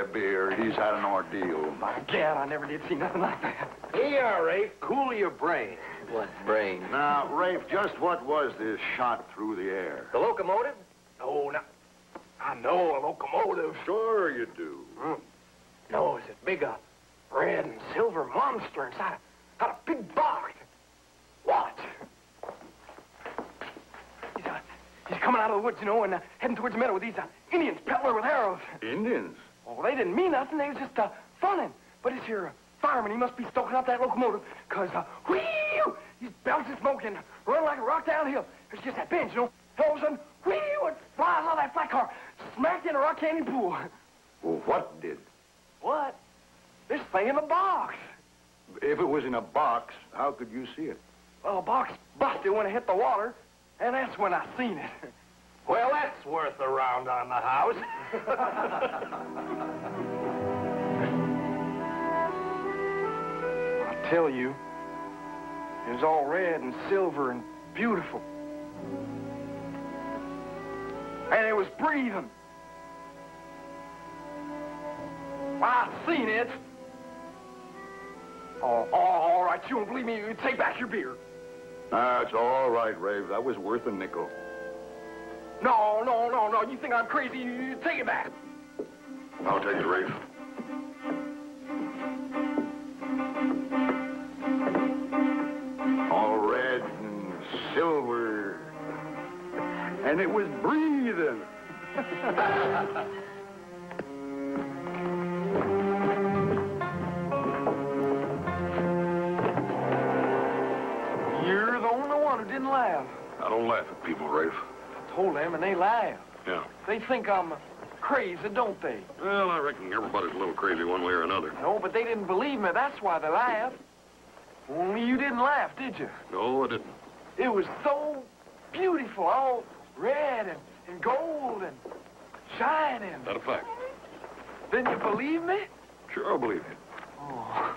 boy a beer. He's had an ordeal. My God, I never did see nothing like that. Here you Rafe. Cool your brain. What brain? Now, Rafe, just what was this shot through the air? The locomotive? No, not. I know a locomotive. Sure you do. No, it's a big, uh, red and silver monster inside a, inside a big box. Watch. He's, uh, he's coming out of the woods, you know, and uh, heading towards the meadow with these uh, Indians peddling with arrows. Indians? Oh, they didn't mean nothing. They was just uh, funning. But it's your uh, fireman, he must be stoking up that locomotive, because, uh, whee he's belching smoke and running like a rock downhill. There's just that bench, you know. And all of a sudden, whee it flies out of that flat car, smacked in a rock canyon pool. Well, what did? What? This thing in a box. If it was in a box, how could you see it? Well, the box busted when it hit the water, and that's when I seen it. Well, that's worth a round on the house. I tell you, it was all red and silver and beautiful. And it was breathing. I seen it. Oh, oh, all right, you don't believe me? You take back your beer. That's all right, Rafe. That was worth a nickel. No, no, no, no. You think I'm crazy? You, take it back. I'll take it, Rafe. All red and silver. And it was breathing. You're the only one who didn't laugh. I don't laugh at people, Rafe. I told them, and they laugh. Yeah. They think I'm crazy, don't they? Well, I reckon everybody's a little crazy one way or another. No, but they didn't believe me. That's why they laughed. Only you didn't laugh, did you? No, I didn't. It was so beautiful, all red and, and gold and shining. That a fact? Didn't you believe me? Sure, I'll believe you. Oh.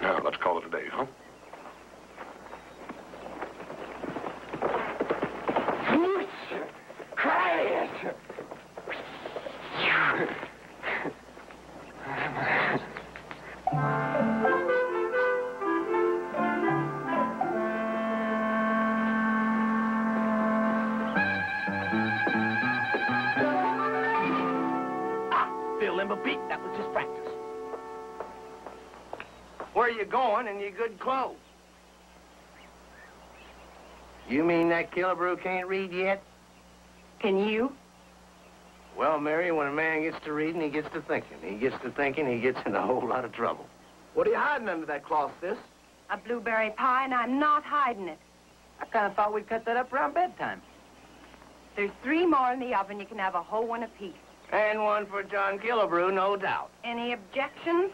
Now, let's call it a day, huh? Whoosh! Crash! Ah, Bill Limber beat. That was just practice. Where you Ah, going in your good clothes? You mean that Killebrew can't read yet? Can you? Well, Mary, when a man gets to reading, he gets to thinking. He gets to thinking, he gets in a whole lot of trouble. What are you hiding under that cloth, sis? A blueberry pie, and I'm not hiding it. I kind of thought we'd cut that up around bedtime. There's three more in the oven. You can have a whole one apiece. And one for John Killebrew, no doubt. Any objections?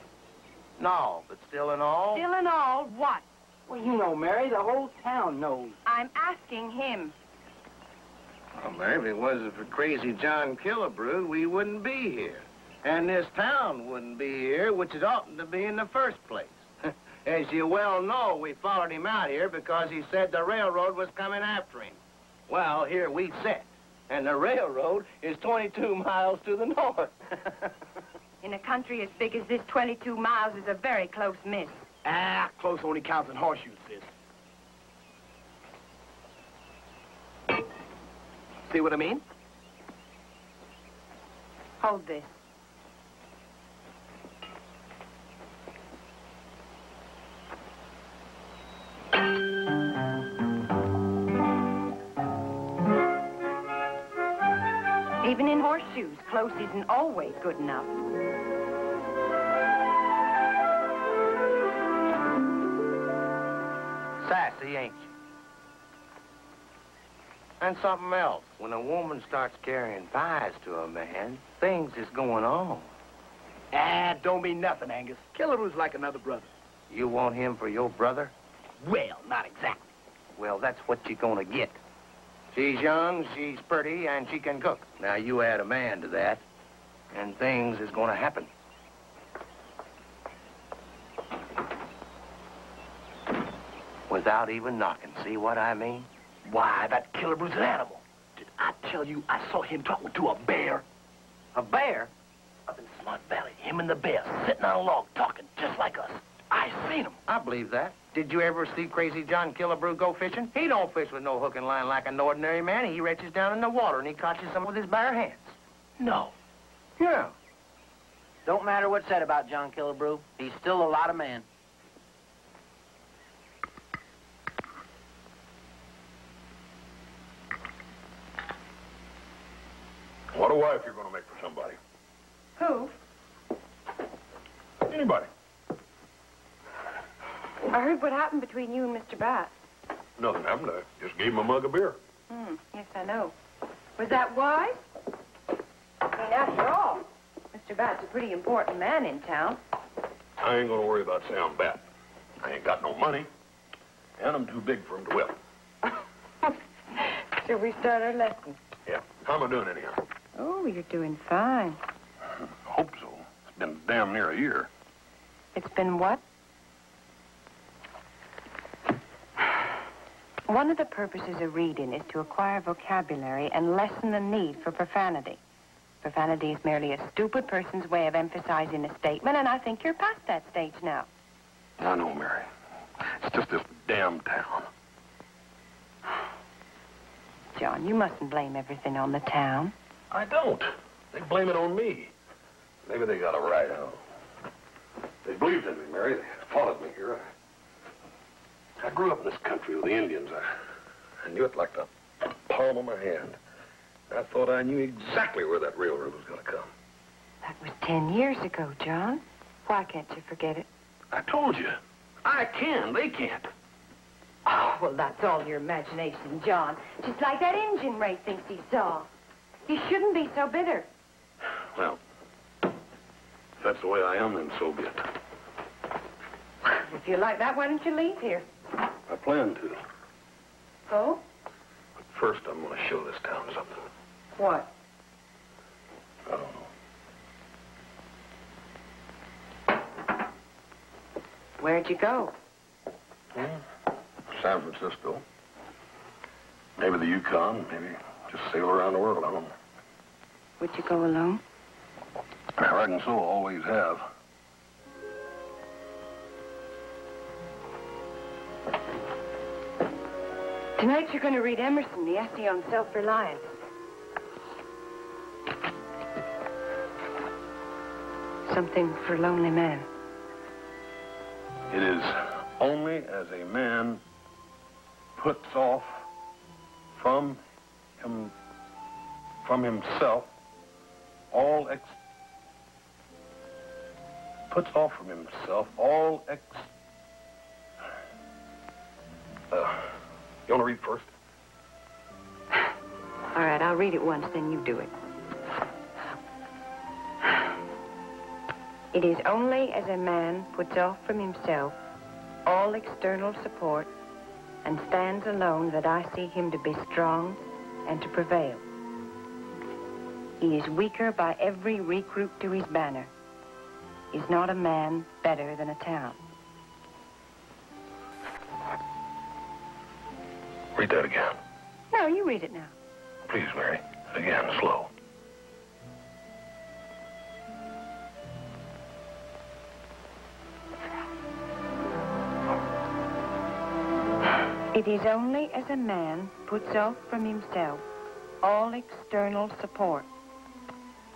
No, but still in all. Still and all, what? Well, you know, Mary, the whole town knows. I'm asking him. Well, Mary, if it wasn't for crazy John Killebrew, we wouldn't be here. And this town wouldn't be here, which it oughtn't to be in the first place. As you well know, we followed him out here because he said the railroad was coming after him. Well, here we sit, and the railroad is 22 miles to the north. In a country as big as this, 22 miles is a very close miss. Ah, close only counts in horseshoes, sis. See what I mean? Hold this. Even in horseshoes, close isn't always good enough. Sassy, ain't you? And something else. When a woman starts carrying pies to a man, things is going on. Ah, don't mean nothing, Angus. Killebrew's like another brother. You want him for your brother? Well, not exactly. Well, that's what you're gonna get. She's young, she's pretty, and she can cook. Now, you add a man to that, and things is gonna happen. Without even knocking, see what I mean? Why, that Killebrew's an animal. I tell you I saw him talking to a bear? A bear? Up in Smart Valley, him and the bear sitting on a log talking just like us. I seen him. I believe that. Did you ever see Crazy John Killebrew go fishing? He don't fish with no hook and line like an ordinary man. He reaches down in the water and he catches them with his bare hands. No. Yeah. Don't matter what's said about John Killebrew. He's still a lot of man. What a wife you're going to make for somebody. Who? Anybody. I heard what happened between you and Mr. Bass. Nothing happened. I just gave him a mug of beer. Hmm, yes, I know. Was that wise? I mean, after all, Mr. Batt's a pretty important man in town. I ain't going to worry about Sam Bat. I ain't got no money, and I'm too big for him to whip. Shall we start our lesson? Yeah. How am I doing anyhow? Oh, you're doing fine. I hope so. It's been damn near a year. It's been what? One of the purposes of reading is to acquire vocabulary and lessen the need for profanity. Profanity is merely a stupid person's way of emphasizing a statement, and I think you're past that stage now. I know, Mary. It's just this damn town. John, you mustn't blame everything on the town. I don't. They blame it on me. Maybe they got a right out. They believed in me, Mary. They followed me here. I, I grew up in this country with the Indians. I, I knew it like the palm of my hand. I thought I knew exactly where that railroad was going to come. That was ten years ago, John. Why can't you forget it? I told you. I can. They can't. Oh, well, that's all your imagination, John. Just like that engine Ray thinks he saw. You shouldn't be so bitter. Well, if that's the way I am, then so be it. If you like that, why don't you leave here? I plan to. Oh? But first, I'm going to show this town something. What? I don't know. Where'd you go? Hmm. San Francisco. Maybe the Yukon. Maybe just sail around the world. I don't know. Would you go alone? I reckon so. Always have. Tonight you're going to read Emerson, the essay on self-reliance. Something for a lonely man. It is only as a man puts off from him from himself all ex puts off from himself all ex uh, you want to read first? All right, I'll read it once, then you do it. It is only as a man puts off from himself all external support and stands alone that I see him to be strong and to prevail. He is weaker by every recruit to his banner. Is not a man better than a town. Read that again. No, you read it now. Please, Mary. Again, slow. It is only as a man puts off from himself all external support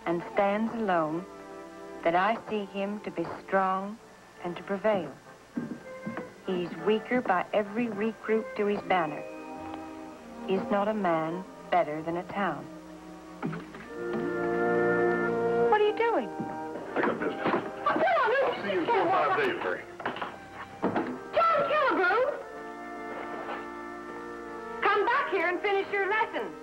and stands alone, that I see him to be strong and to prevail. He's weaker by every recruit to his banner. Is not a man better than a town? What are you doing? I got business. Oh, on, I'll see you in four or five days, Mary. John Killebrew! Come back here and finish your lesson.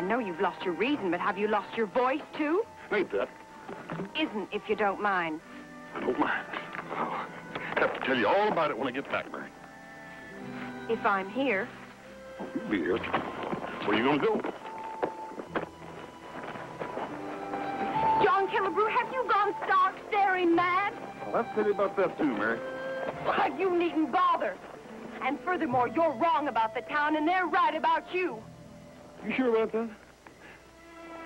I know you've lost your reason, but have you lost your voice, too? Ain't that? Isn't, if you don't mind. I don't mind. Oh, I'll have to tell you all about it when I get back, Mary. If I'm here. Oh, you'll be here. Where are you gonna go? John Killebrew, have you gone stark, staring mad? I'll have to tell you about that, too, Mary. Why, you needn't bother. And furthermore, you're wrong about the town, and they're right about you. You sure about that?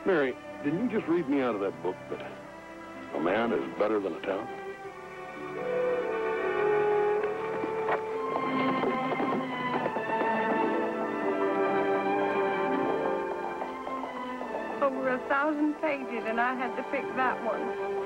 Mary, didn't you just read me out of that book that a man is better than a town? Over a thousand pages, and I had to pick that one.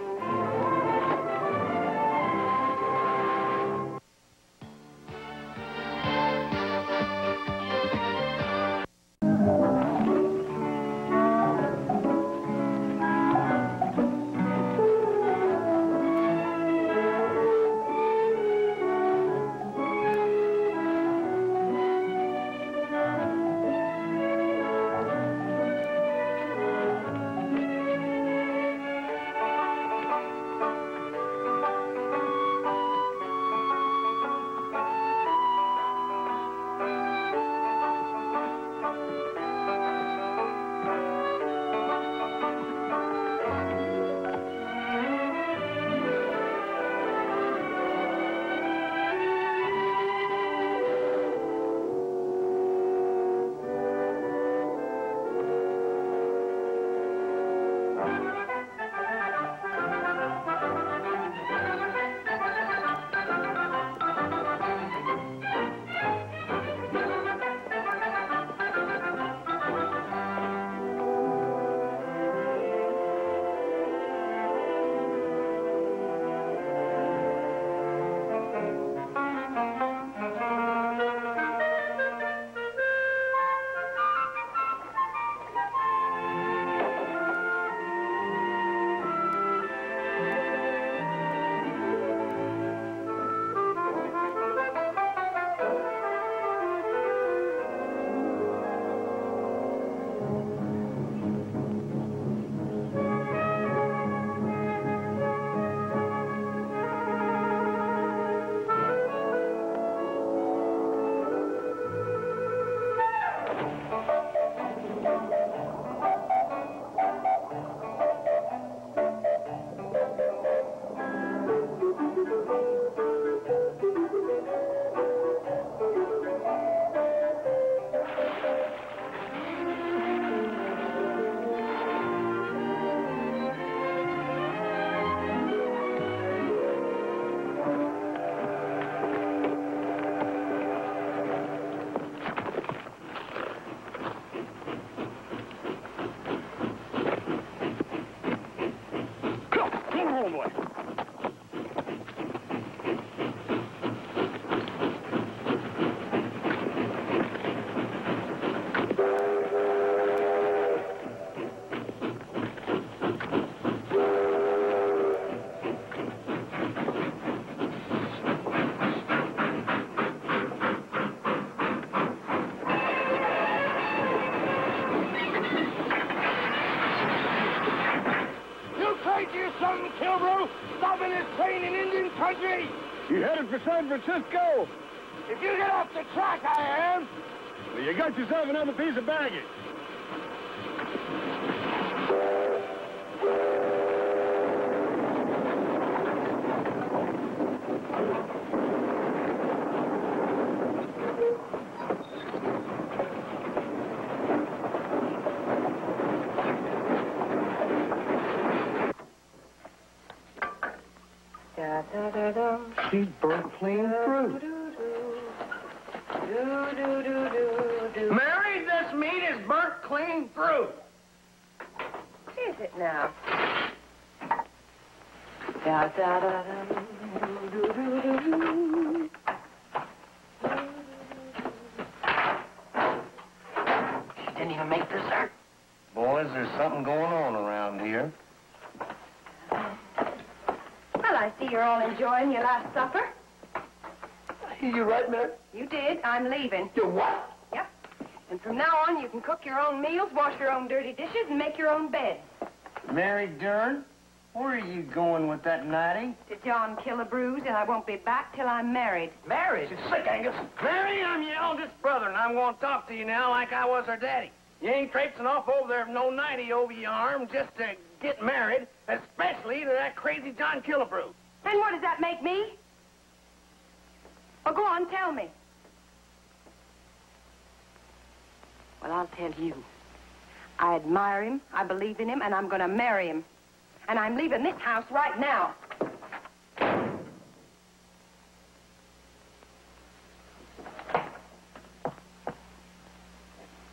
Come, come home, boy. You crazy or something, Kilbrew? Stopping this train in Indian country? You headed for San Francisco? If you get off the track, I am. Well, you got yourself another piece of baggage. Da da da da. She burnt clean through. Do do do do do. Mary, this meat is burnt clean through. Is it now? Da da da da. do, do, do, do. She didn't even make dessert. Boys, there's something going on around here. Well, I see you're all enjoying your last supper. You right, Mary? You did. I'm leaving. You what? Yep. And from now on, you can cook your own meals, wash your own dirty dishes, and make your own beds. Mary Dern, where are you going with that natty? To John Killebrews, and I won't be back till I'm married. Married? She's sick, Angus. Mary, I'm your eldest brother, and I'm going to talk to you now like I was her daddy. You ain't traipsing off over there with no nighty over your arm just to get married, especially to that crazy John Killebrew. And what does that make me? Well, go on, tell me. Well, I'll tell you. I admire him, I believe in him, and I'm going to marry him. And I'm leaving this house right now.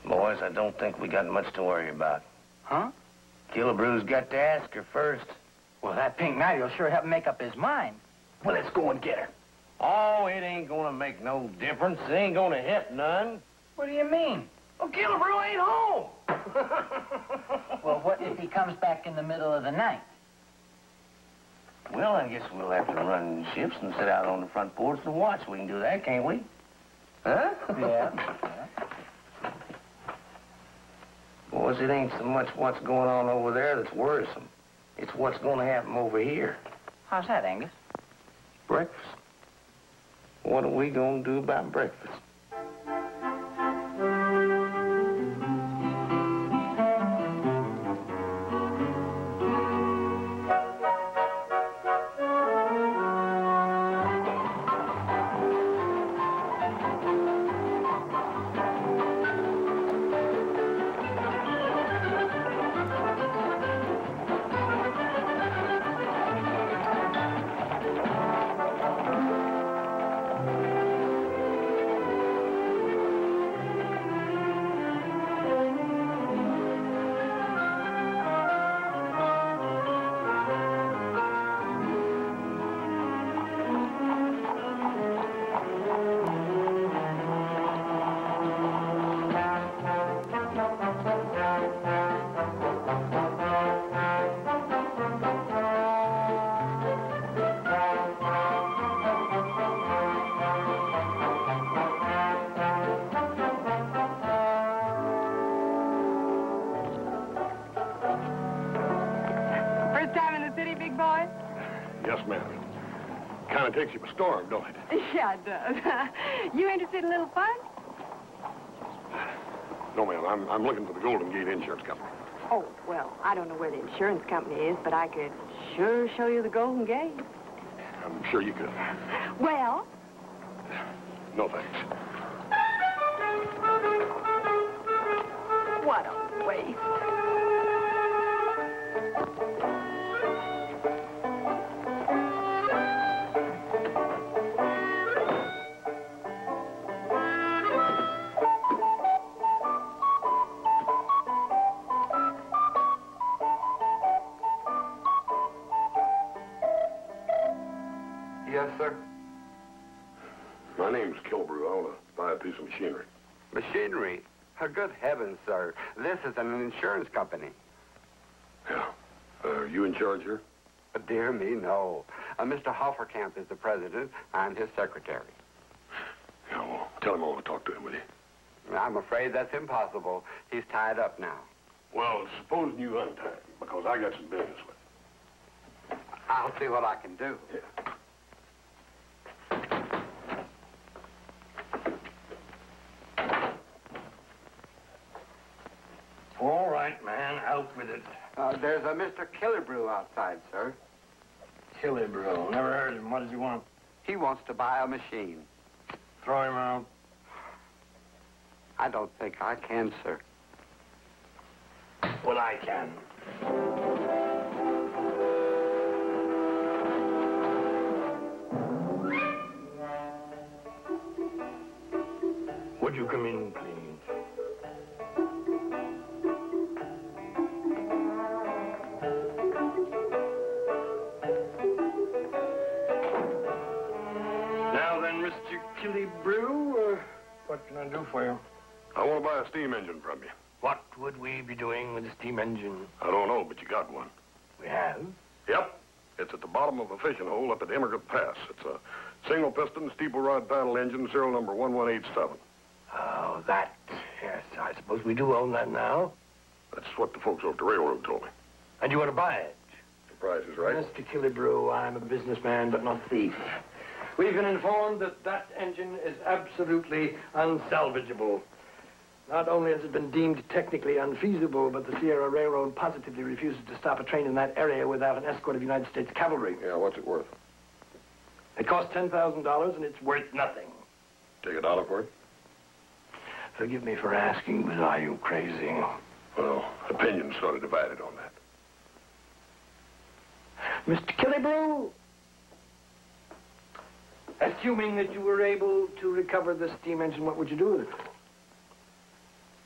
Boys, I don't think we got much to worry about. Huh? Killebrew's got to ask her first. Well, that pink nighty will sure help him make up his mind. Well, let's go and get her. Oh, it ain't gonna make no difference. It ain't gonna hit none. What do you mean? Well, Killebrew ain't home. Well, what if he comes back in the middle of the night? Well, I guess we'll have to run shifts and sit out on the front porch and watch. We can do that, can't we? Huh? Yeah. Boys, it ain't so much what's going on over there that's worrisome. It's what's going to happen over here. How's that, Angus? Breakfast. What are we going to do about breakfast? Storm, don't it? Yeah, it does. you interested in a little fun? No, ma'am. I'm, I'm looking for the Golden Gate Insurance Company. Oh, well, I don't know where the insurance company is, but I could sure show you the Golden Gate. I'm sure you could. Well, No, thanks. This is an insurance company. Yeah. Uh, are you in charge here? Uh, dear me, no. Uh, Mr. Hofferkamp is the president. I'm his secretary. Yeah, well, tell him I want to talk to him, will you? I'm afraid that's impossible. He's tied up now. Well, supposing you untie him, because I got some business with him. I'll see what I can do. All right, man. Out with it. Uh, there's a Mr. Killebrew outside, sir. Killebrew. Never heard of him. What does he want? He wants to buy a machine. Throw him out. I don't think I can, sir. Well, I can. Would you come in, please? What can I do for you? I want to buy a steam engine from you. What would we be doing with a steam engine? I don't know, but you got one. We have. Yep. It's at the bottom of a fishing hole up at Emigrant Pass. It's a single piston steeple rod paddle engine, serial number 1187. Oh, that. Yes, I suppose we do own that now. That's what the folks over at the railroad told me. And you want to buy it? The price is right. Mr. Killebrew, I'm a businessman, but not a thief. We've been informed that that engine is absolutely unsalvageable. Not only has it been deemed technically unfeasible, but the Sierra Railroad positively refuses to stop a train in that area without an escort of United States cavalry. Yeah, what's it worth? It cost $10,000 and it's worth nothing. Take a dollar for it? Forgive me for asking, but are you crazy? Well, opinion's sort of divided on that. Mr. Killebrew, assuming that you were able to recover the steam engine, what would you do with it?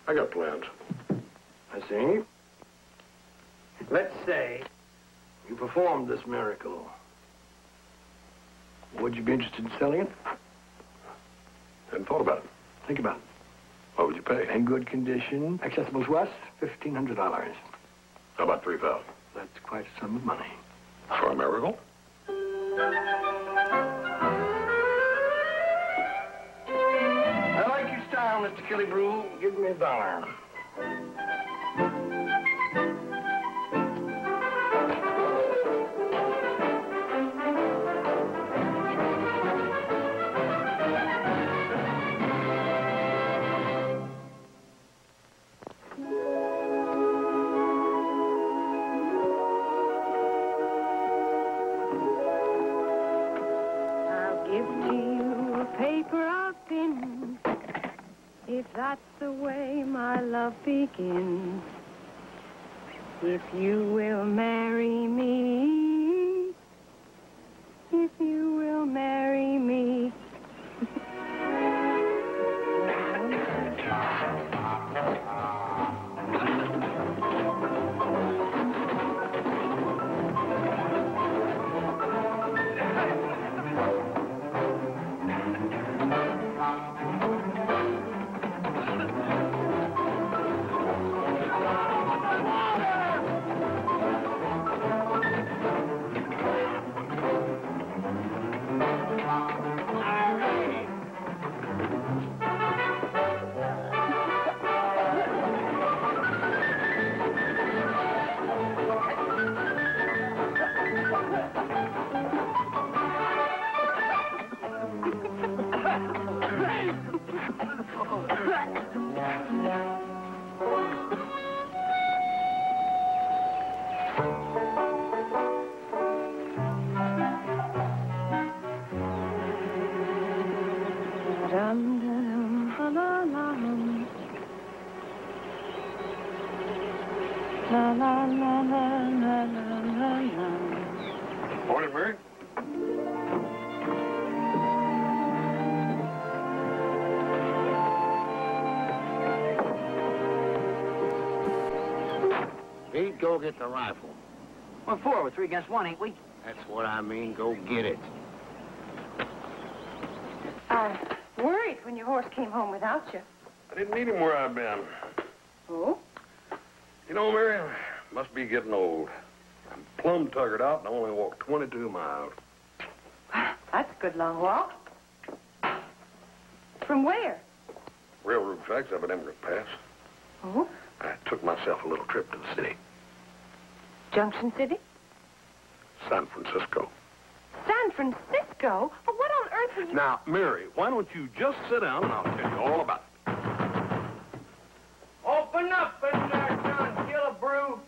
I got plans. I see. Let's say you performed this miracle. Would you be interested in selling it? Hadn't thought about it. Think about it. What would you pay? In good condition, accessible to us, $1,500. How about 3000 That's quite a sum of money. For a miracle? Mr. Killebrew. Give me a dollar. If that's the way my love begins. If you will marry me, if you will marry me. Pete, go get the rifle. What for? We're three against one, ain't we? That's what I mean. Go get it. I worried when your horse came home without you. I didn't need him where I've been. Oh? You know, Mary, I must be getting old. I'm plumb tuckered out and I only walked 22 miles. That's a good long walk. From where? Railroad tracks up at Emigrant Pass. Oh? I took myself a little trip to the city, Junction City? San Francisco. San Francisco? But what on earth are you... Now, Mary, why don't you just sit down and I'll tell you all about it. Open up in there, John Killebrew.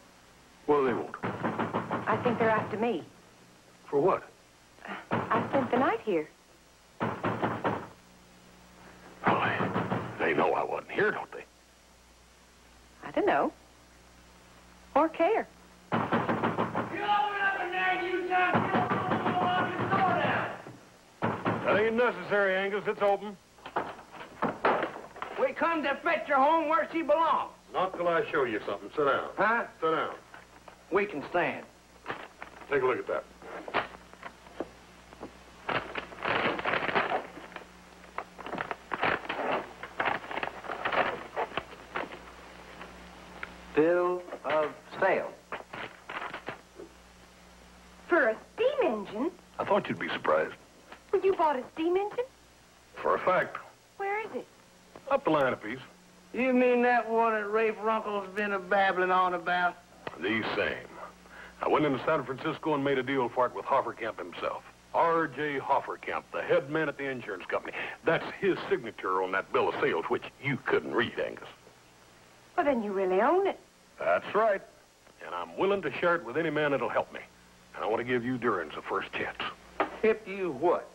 Well, they won't. I think they're after me. For what? I spent the night here. Oh, they, they know I wasn't here, don't they? I don't know. Or care. You open up in there, you John Killebrew. We'll lock your door down. That ain't necessary, Angus. It's open. We come to fetch her home where she belongs. Not till I show you something. Sit down. Huh? Sit down. We can stand. Take a look at that. Thought you'd be surprised. Well, you bought a steam engine? For a fact. Where is it? Up the line a piece. You mean that one that Rafe Runkle's been a babbling on about? The same. I went into San Francisco and made a deal for it with Hofferkamp himself. R.J. Hofferkamp, the head man at the insurance company. That's his signature on that bill of sales, which you couldn't read, Angus. Well, then you really own it. That's right. And I'm willing to share it with any man that'll help me. And I want to give you Durans a first chance. Hip you what?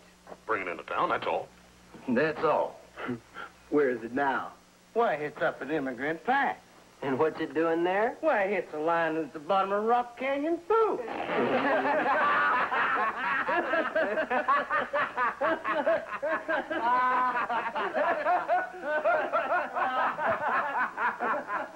Bring it into town, that's all. That's all. Where is it now? Why, it's up at Emigrant Pass. And what's it doing there? Why, it's a line at the bottom of Rock Canyon Pool.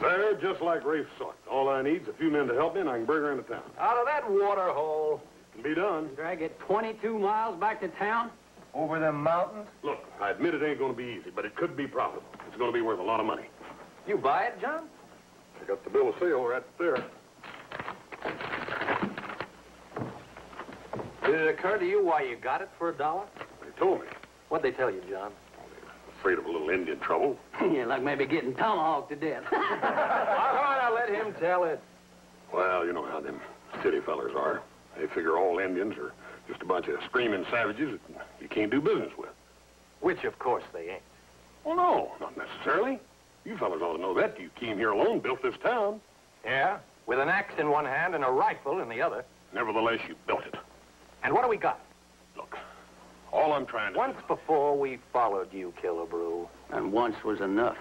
Sir, just like Rafe saw it. All I need's a few men to help me, and I can bring her into town. Out of that water hole. Can be done. Drag it 22 miles back to town? Over the mountains? Look, I admit it ain't going to be easy, but it could be profitable. It's going to be worth a lot of money. You buy it, John? I got the bill of sale right there. Did it occur to you why you got it for a dollar? They told me. What'd they tell you, John? Afraid of a little Indian trouble. yeah, like maybe getting tomahawked to death. All right, I'll let him tell it. Well, you know how them city fellers are. They figure all Indians are just a bunch of screaming savages that you can't do business with. Which, of course, they ain't. Well, no, not necessarily. You fellas ought to know that. You came here alone, built this town. Yeah? With an axe in one hand and a rifle in the other. Nevertheless, you built it. And what do we got? Look, all I'm trying to Once before, we followed you, Killebrew. And once was enough.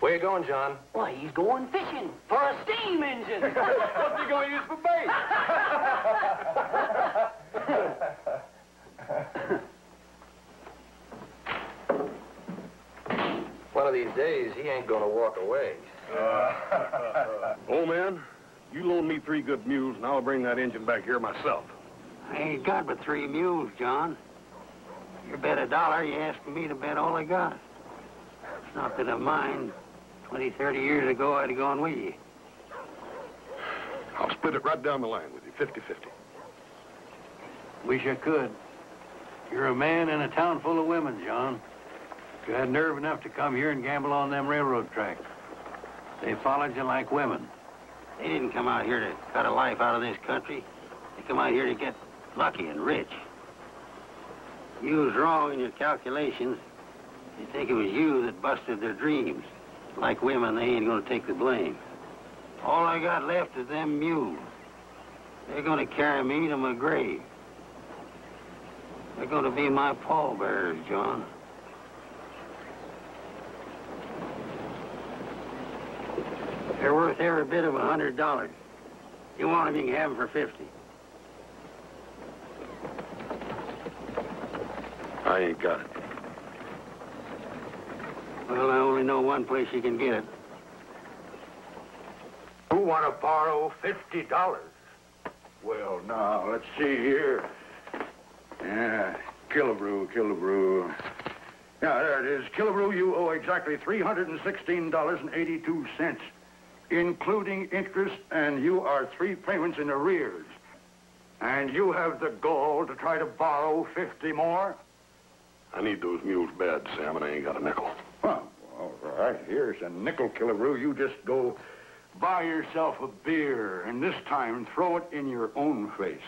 Where you going, John? Why, he's going fishing for a steam engine. What's he going to use for bait? One of these days, he ain't going to walk away. Old man, you loan me three good mules, and I'll bring that engine back here myself. I ain't got but three mules, John. You bet a dollar you asking me to bet all I got. It's not that I mind. Twenty, thirty years ago, I'd have gone with you. I'll split it right down the line with you, 50-50. Wish I could. You're a man in a town full of women, John. You had nerve enough to come here and gamble on them railroad tracks. They followed you like women. They didn't come out here to cut a life out of this country. They come out here to get lucky and rich. You was wrong in your calculations. They think it was you that busted their dreams. Like women, they ain't gonna take the blame. All I got left is them mules. They're gonna carry me to my grave. They're gonna be my pallbearers, John. They're worth every bit of a hundred dollars. You want them, you can have them for fifty. I ain't got it. Well, I only know one place you can get it. Who want to borrow $50? Well, now, let's see here. Yeah, Killebrew, Killebrew. Yeah, there it is. Killebrew, you owe exactly $316.82, including interest, and you are three payments in arrears. And you have the gall to try to borrow 50 more? I need those mules bad, Sam, and I ain't got a nickel. Well, all right, here's a nickel, Killebrew. You just go buy yourself a beer, and this time throw it in your own face.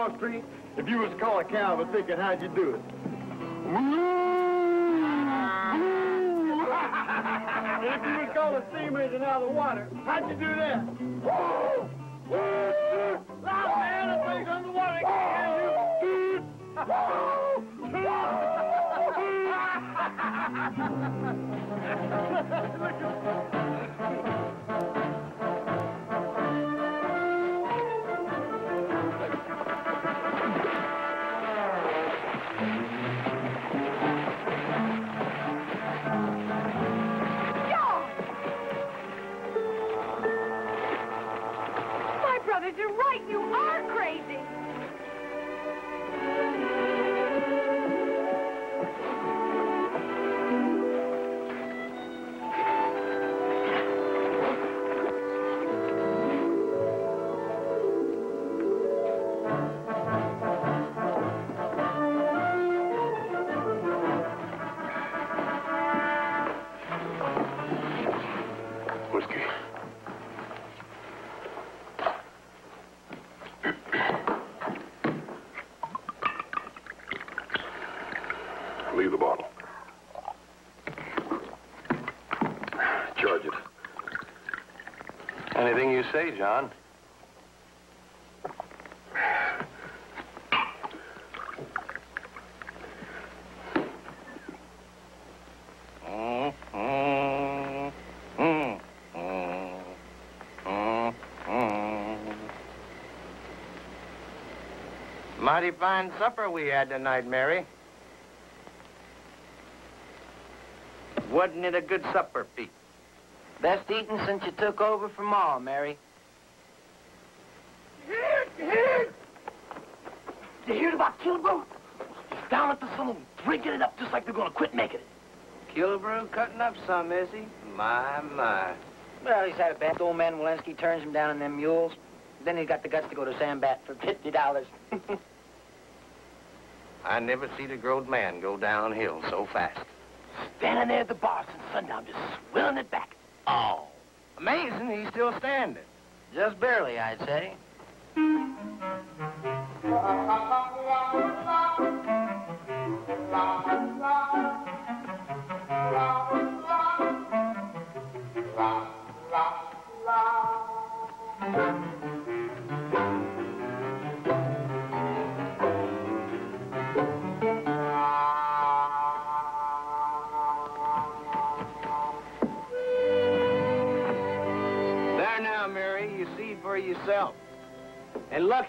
Fred Longstreet, if you was to call a cow a thicket, how'd you do it? if you was to call a steam engine out of the water, how'd you do that? Loud, man, that thing's underwater. Can't hear you. say, John. Mighty fine supper we had tonight, Mary. Wasn't it a good supper, Pete? Best eating since you took over from Ma, Mary. You heard? He's down at the saloon, drinking it up just like they're gonna quit making it. Killebrew cutting up some, is he? My, my. Well, he's had a bad old man Walensky turns him down in them mules. Then he's got the guts to go to Sambat for fifty dollars. I never seen a grown man go downhill so fast. Standing there at the bar since sundown, just swilling it back. Oh, amazing he's still standing. Just barely, I'd say.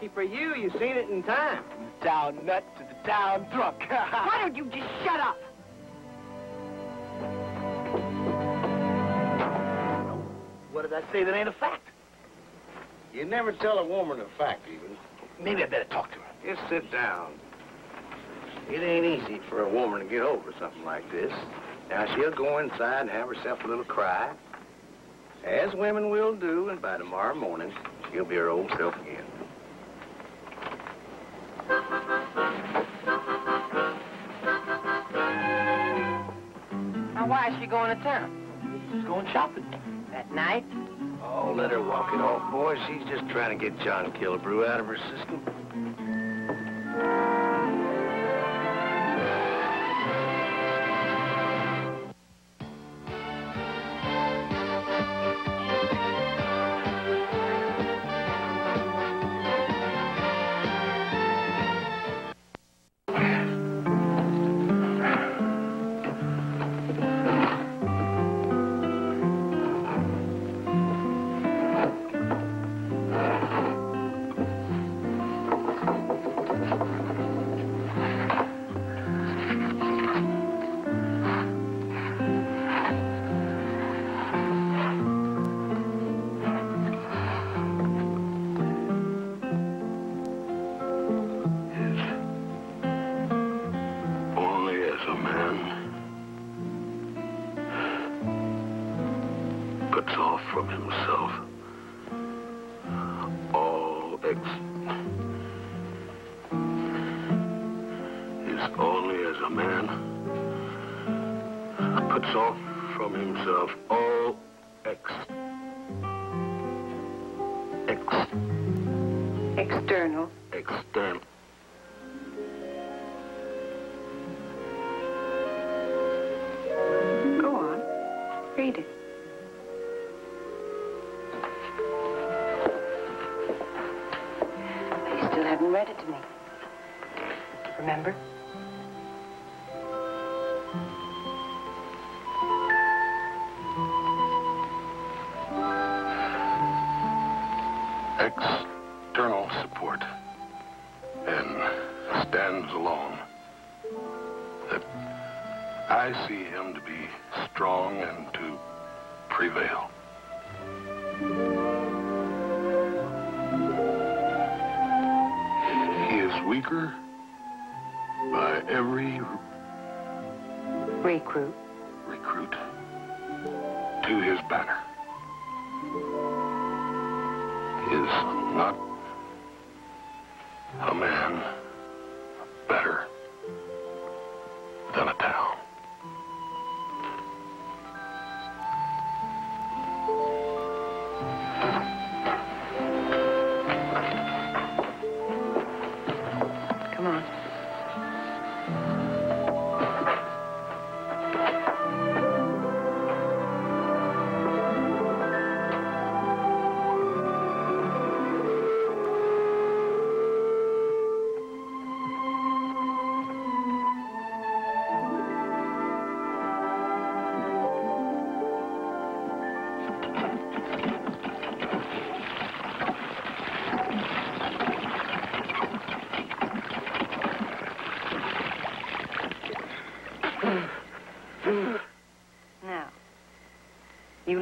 lucky for you, you seen it in time. Down nut to the town drunk. Why don't you just shut up? what did I say that ain't a fact? You never tell a woman a fact, even. Maybe I better talk to her. Just sit down. It ain't easy for a woman to get over something like this. Now, she'll go inside and have herself a little cry, as women will do, and by tomorrow morning, she'll be her old self again. Going to town? She's going shopping. At night? Oh, let her walk it off, boy. She's just trying to get John Killebrew out of her system.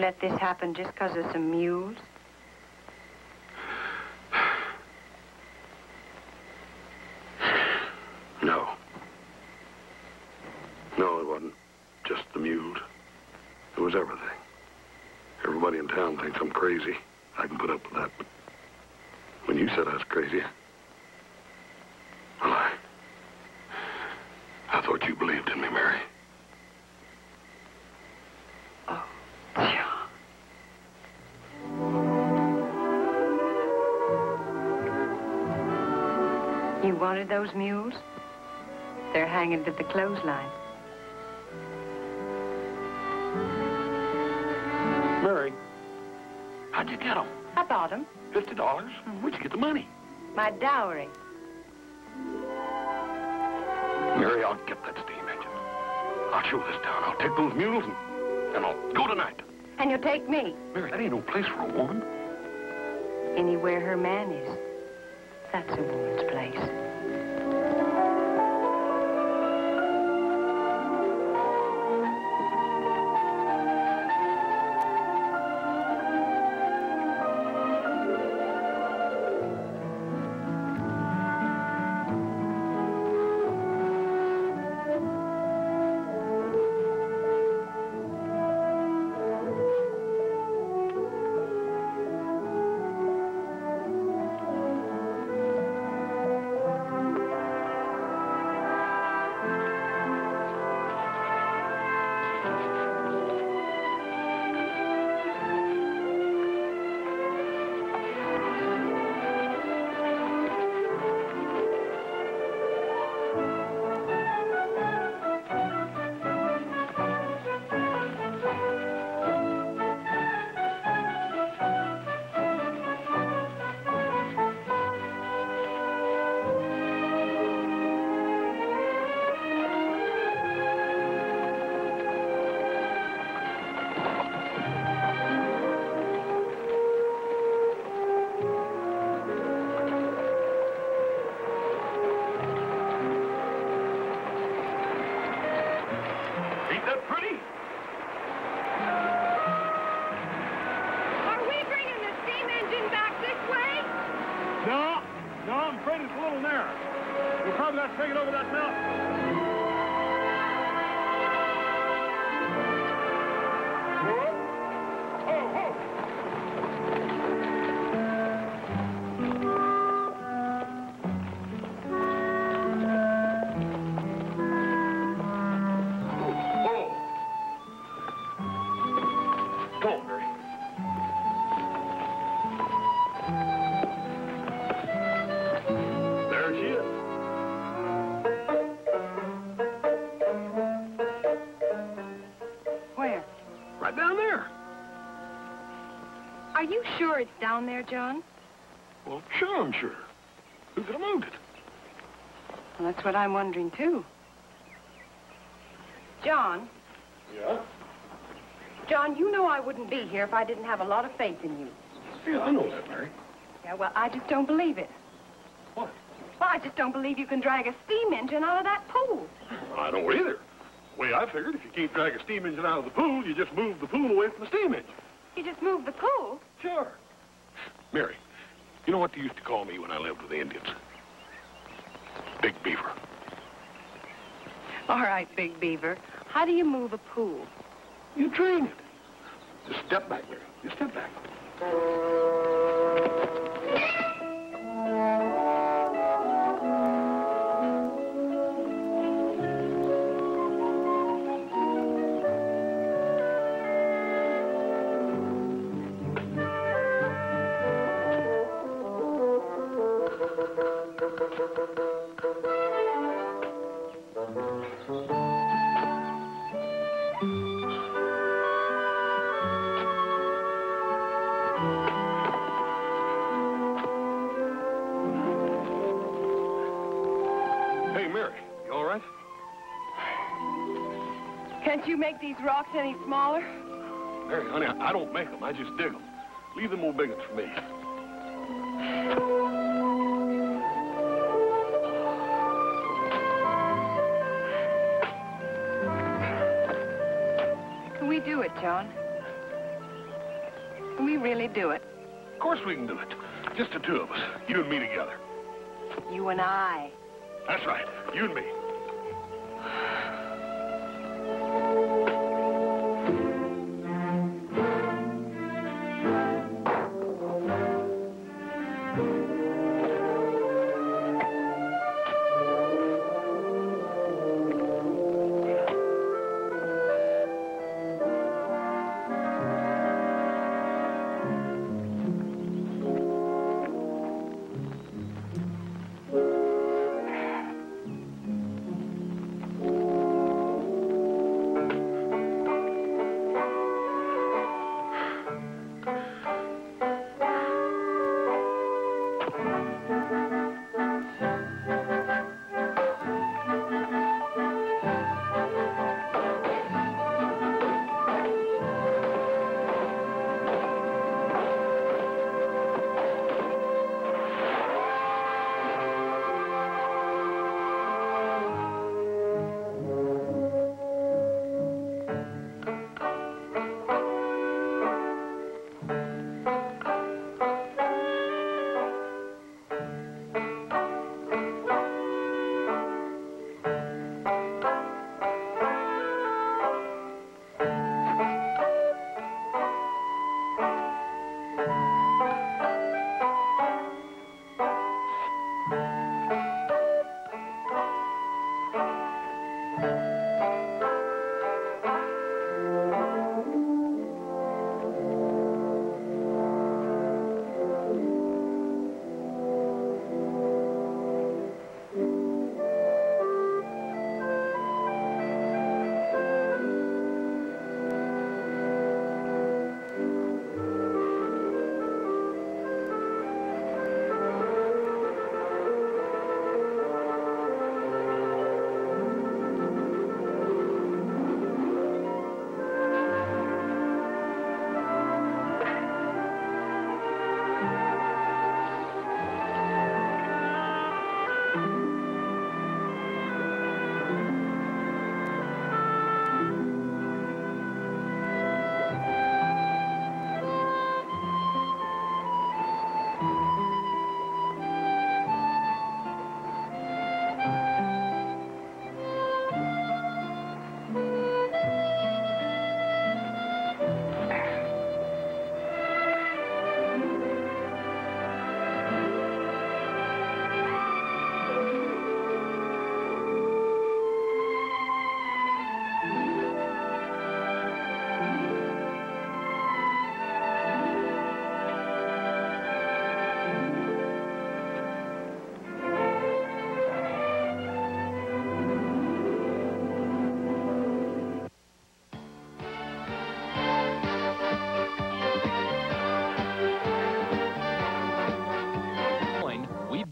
Let this happen just because of some mules? No. No, it wasn't just the mules. It was everything. Everybody in town thinks I'm crazy. I can put up with that, but when you said I was crazy, wanted those mules? They're hanging to the clothesline. Mary, how'd you get them? I bought them. Fifty dollars? Where'd you get the money? My dowry. Mary, I'll get that steam engine. I'll show this town. I'll take those mules and, and I'll go tonight. And you'll take me Mary, that ain't no place for a woman. anywhere her man is. That's a woman's place. Down there, John? Well, sure, I'm sure. Who could have moved it? Well, that's what I'm wondering, too. John, Yeah? John, you know I wouldn't be here if I didn't have a lot of faith in you. Yeah, I know that, Mary. Yeah, well, I just don't believe it. What? Well, I just don't believe you can drag a steam engine out of that pool. I don't either. The way I figured, if you can't drag a steam engine out of the pool, you just move the pool away from the steam engine. You just move the pool. Sure. Mary, you know what they used to call me when I lived with the Indians? Big Beaver. All right, Big Beaver. How do you move a pool? You train it. Just step back, Mary. Just step back. Make these rocks any smaller? Mary, honey, I, I don't make them. I just dig them. Leave them more big ones for me. Can we do it, John? Can we really do it? Of course we can do it. Just the two of us. You and me together. You and I. That's right. You and me.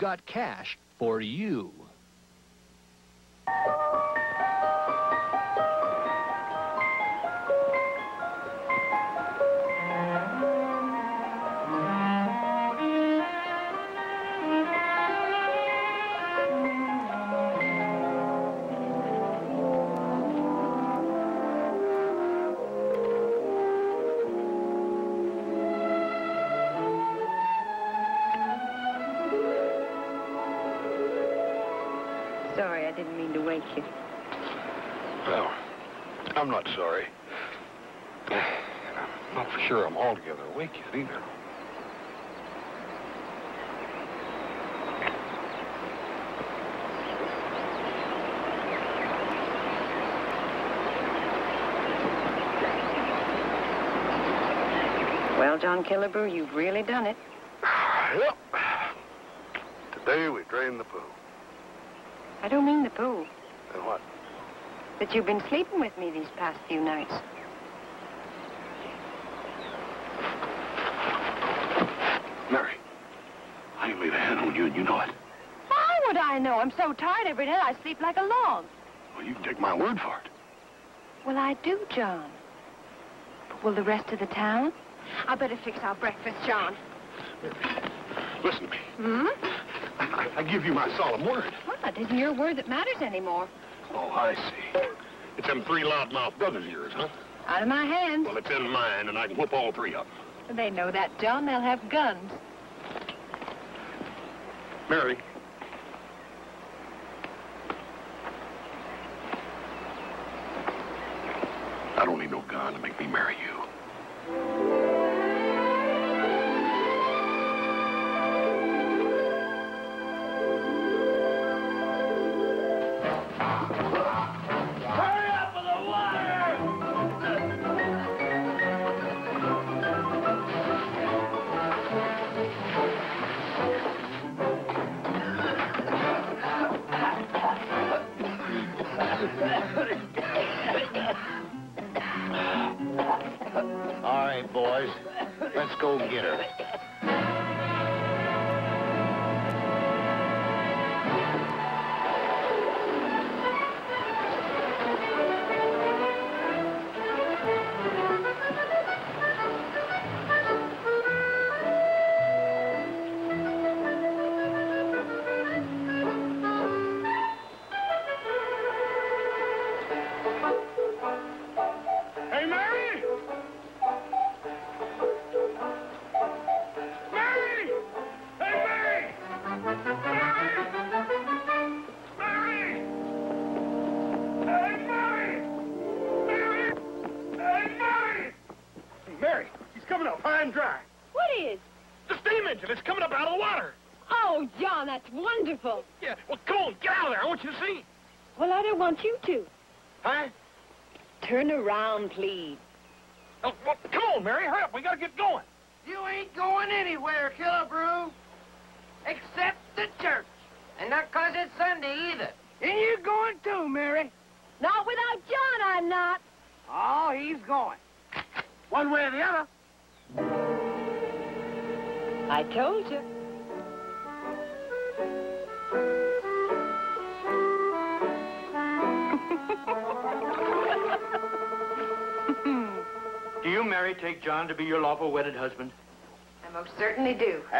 Got cash for you. John Killebrew, you've really done it. Yep. Today we drained the pool. I don't mean the pool. And what? That you've been sleeping with me these past few nights. Mary, I ain't laid a hand on you and you know it. Why would I know? I'm so tired every night I sleep like a log. Well, you can take my word for it. Well, I do, John. But will the rest of the town? I better fix our breakfast, John. Listen to me. Hmm? I, I give you my solemn word. Well, it isn't your word that matters anymore. Oh, I see. It's them three loudmouth brothers of yours, huh? Out of my hands. Well, it's in mine, and I can whoop all three of them. They know that, John. They'll have guns. Mary. I don't need no gun to make me marry you.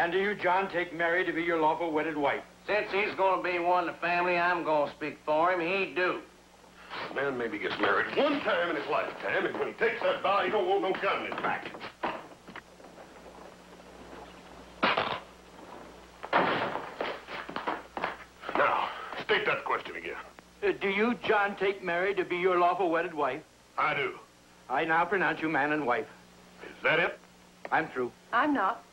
And do you, John, take Mary to be your lawful wedded wife? Since he's going to be one of the family, I'm going to speak for him. He do. A man maybe gets married one time in his lifetime, and when he takes that vow, he don't want no gun in his back. Now, state that question again. Uh, do you, John, take Mary to be your lawful wedded wife? I do. I now pronounce you man and wife. Is that it? I'm through. I'm not.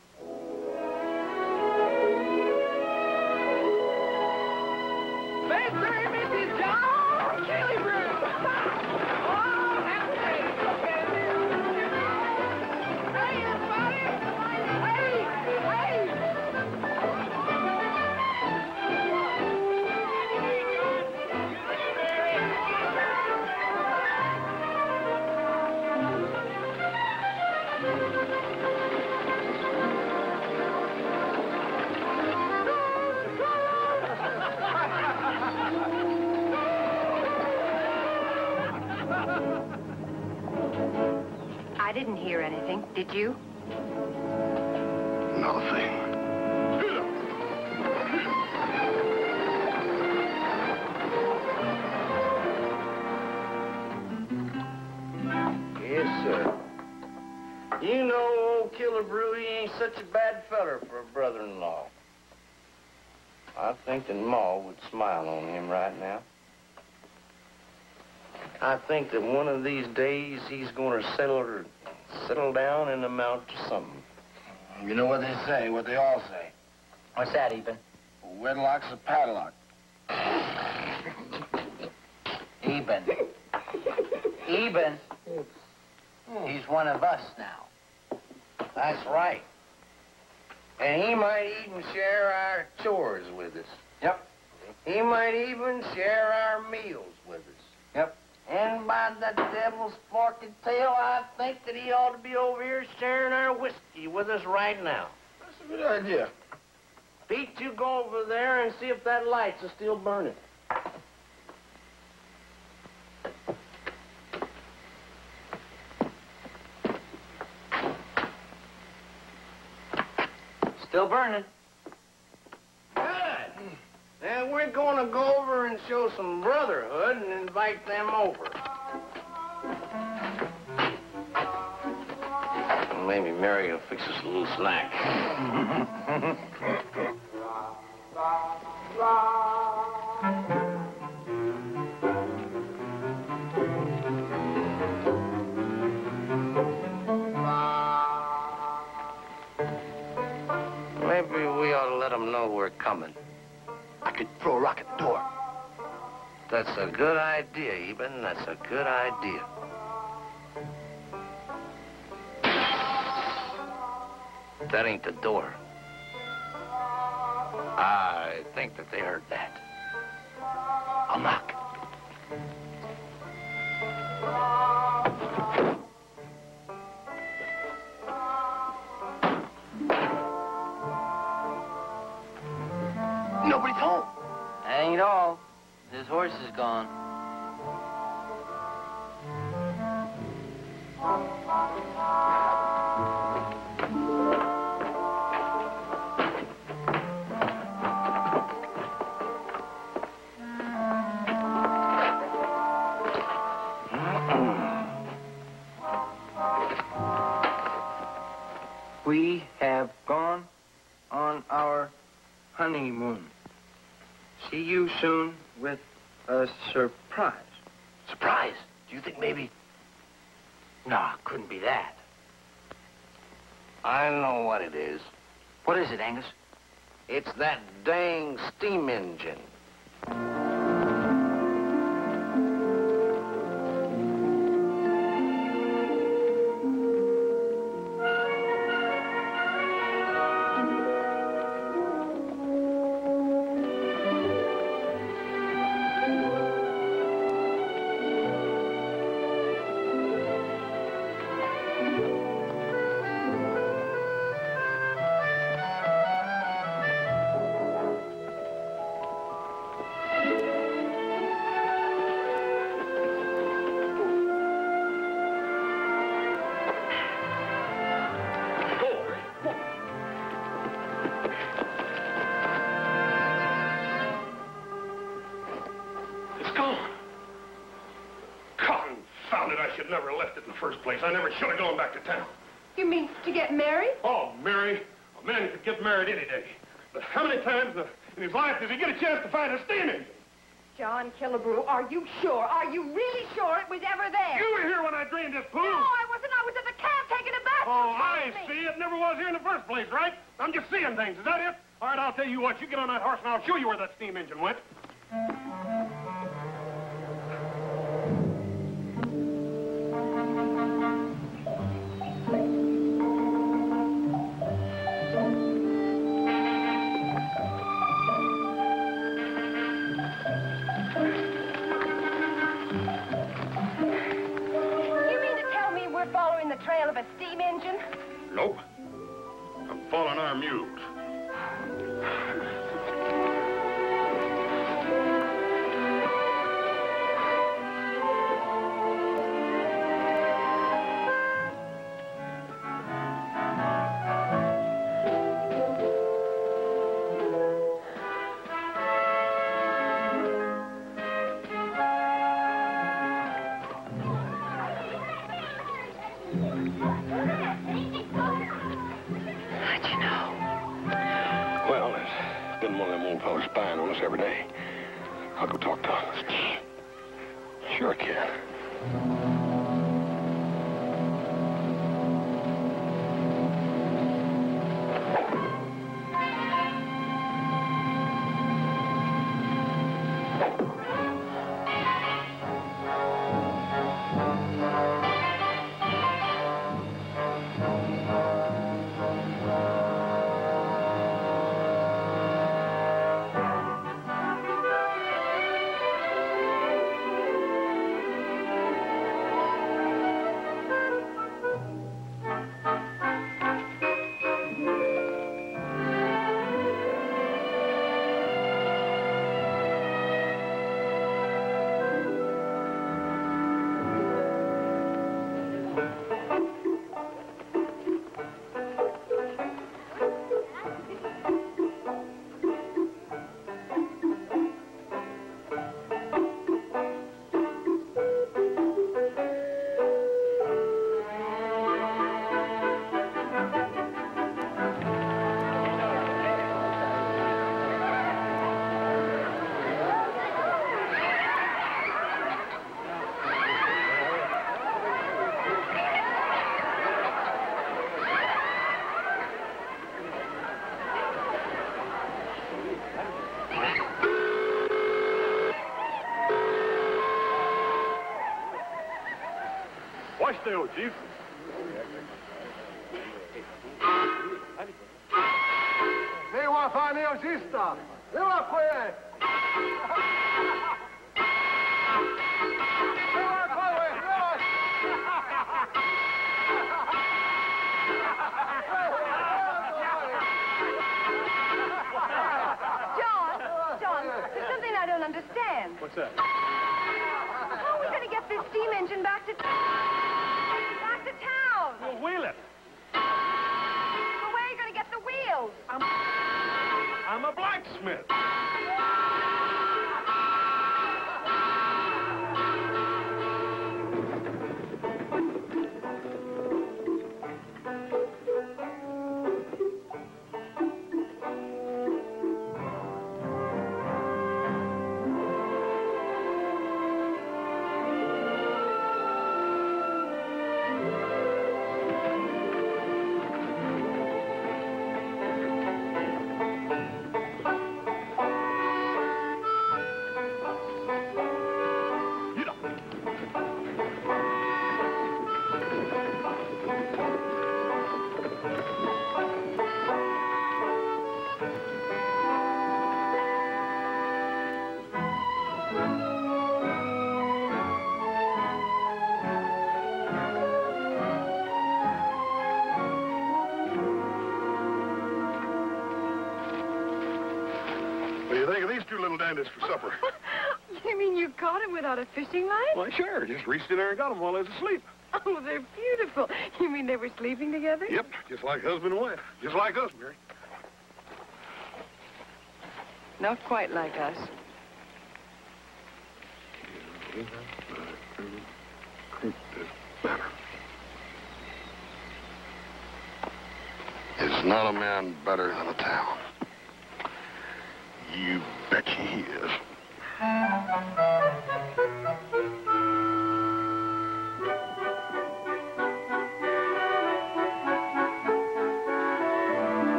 Didn't hear anything. Did you? Nothing. Yes, sir. You know, old Killebrew, he ain't such a bad feller for a brother-in-law. I think that Ma would smile on him right now. I think that one of these days he's going to settle or settle down and amount to something. You know what they say, what they all say. What's that, Eben? Wedlock's a padlock. Eben. Eben. He's one of us now. That's right. And he might even share our chores with us. Yep. He might even share our meals with us. Yep. And by the devil's forked tail, I think that he ought to be over here sharing our whiskey with us right now. That's a good idea. Pete, you go over there and see if that light's still burning. Still burning. And we're going to go over and show some brotherhood and invite them over. maybe Mary will fix us a little snack. Maybe we ought to let them know we're coming. Could throw a rock at the door. That's a good idea, Eben. That's a good idea. That ain't the door. I think that they heard that. I'll knock. Nobody's home. Ain't all. His horse is gone. We have gone on our honeymoon. See you soon with a surprise. Surprise. Do you think maybe... No, couldn't be that. I know what it is. What is it, Angus? It's that dang steam engine. First place. I never should have gone back to town. You mean to get married? Oh, Mary, a man could get married any day. But how many times uh, in his life does he get a chance to find a steam engine? John Killebrew, are you sure? Are you really sure it was ever there? You were here when I drained this pool. No, I wasn't. I was at the camp taking a bath. Oh, I me. see. It never was here in the first place, right? I'm just seeing things. Is that it? All right, I'll tell you what. You get on that horse and I'll show you where that steam engine went. Watch there, Chief. Supper? You mean you caught him without a fishing line? Why, sure. Just reached in there and got him while they was asleep. Oh, they're beautiful. You mean they were sleeping together? Yep, just like husband and wife. Just like us, Mary. Not quite like us. Is not a man better than a town?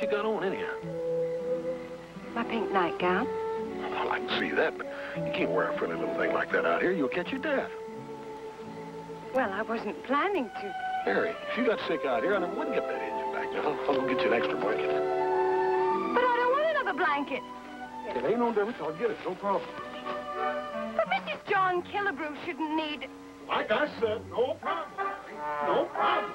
You got on anyhow? My pink nightgown. Well, I can see that, but you can't wear a frilly little thing like that out here. You'll catch your death. Well, I wasn't planning to. Mary, if you got sick out here, I never would get that engine back. Now, I'll, I'll go get you an extra blanket. But I don't want another blanket. It ain't no difference. I'll get it. No problem. But Mrs. John Killebrew shouldn't need... Like I said, no problem. No problem.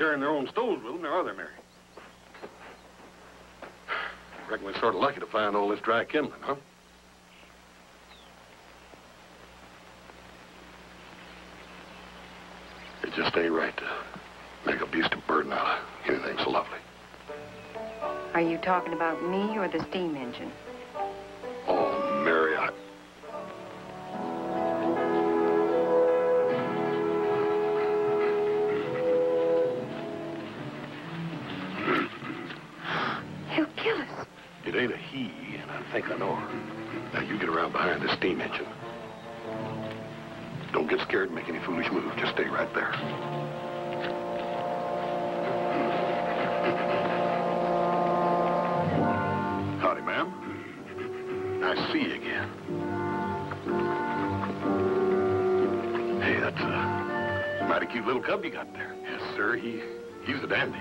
Carrying their own stoves with them, there are there, Mary? Reckon we're sort of lucky to find all this dry kindling, huh? It just ain't right to make a beast of burden out of anything so lovely. Are you talking about me or the steam engine? Ain't a he, and I think I know her. Now, you get around behind the steam engine. Don't get scared and make any foolish move. Just stay right there. Howdy, ma'am. Nice see you again. Hey, that's a mighty cute little cub you got there. Yes, sir. He, he's a dandy.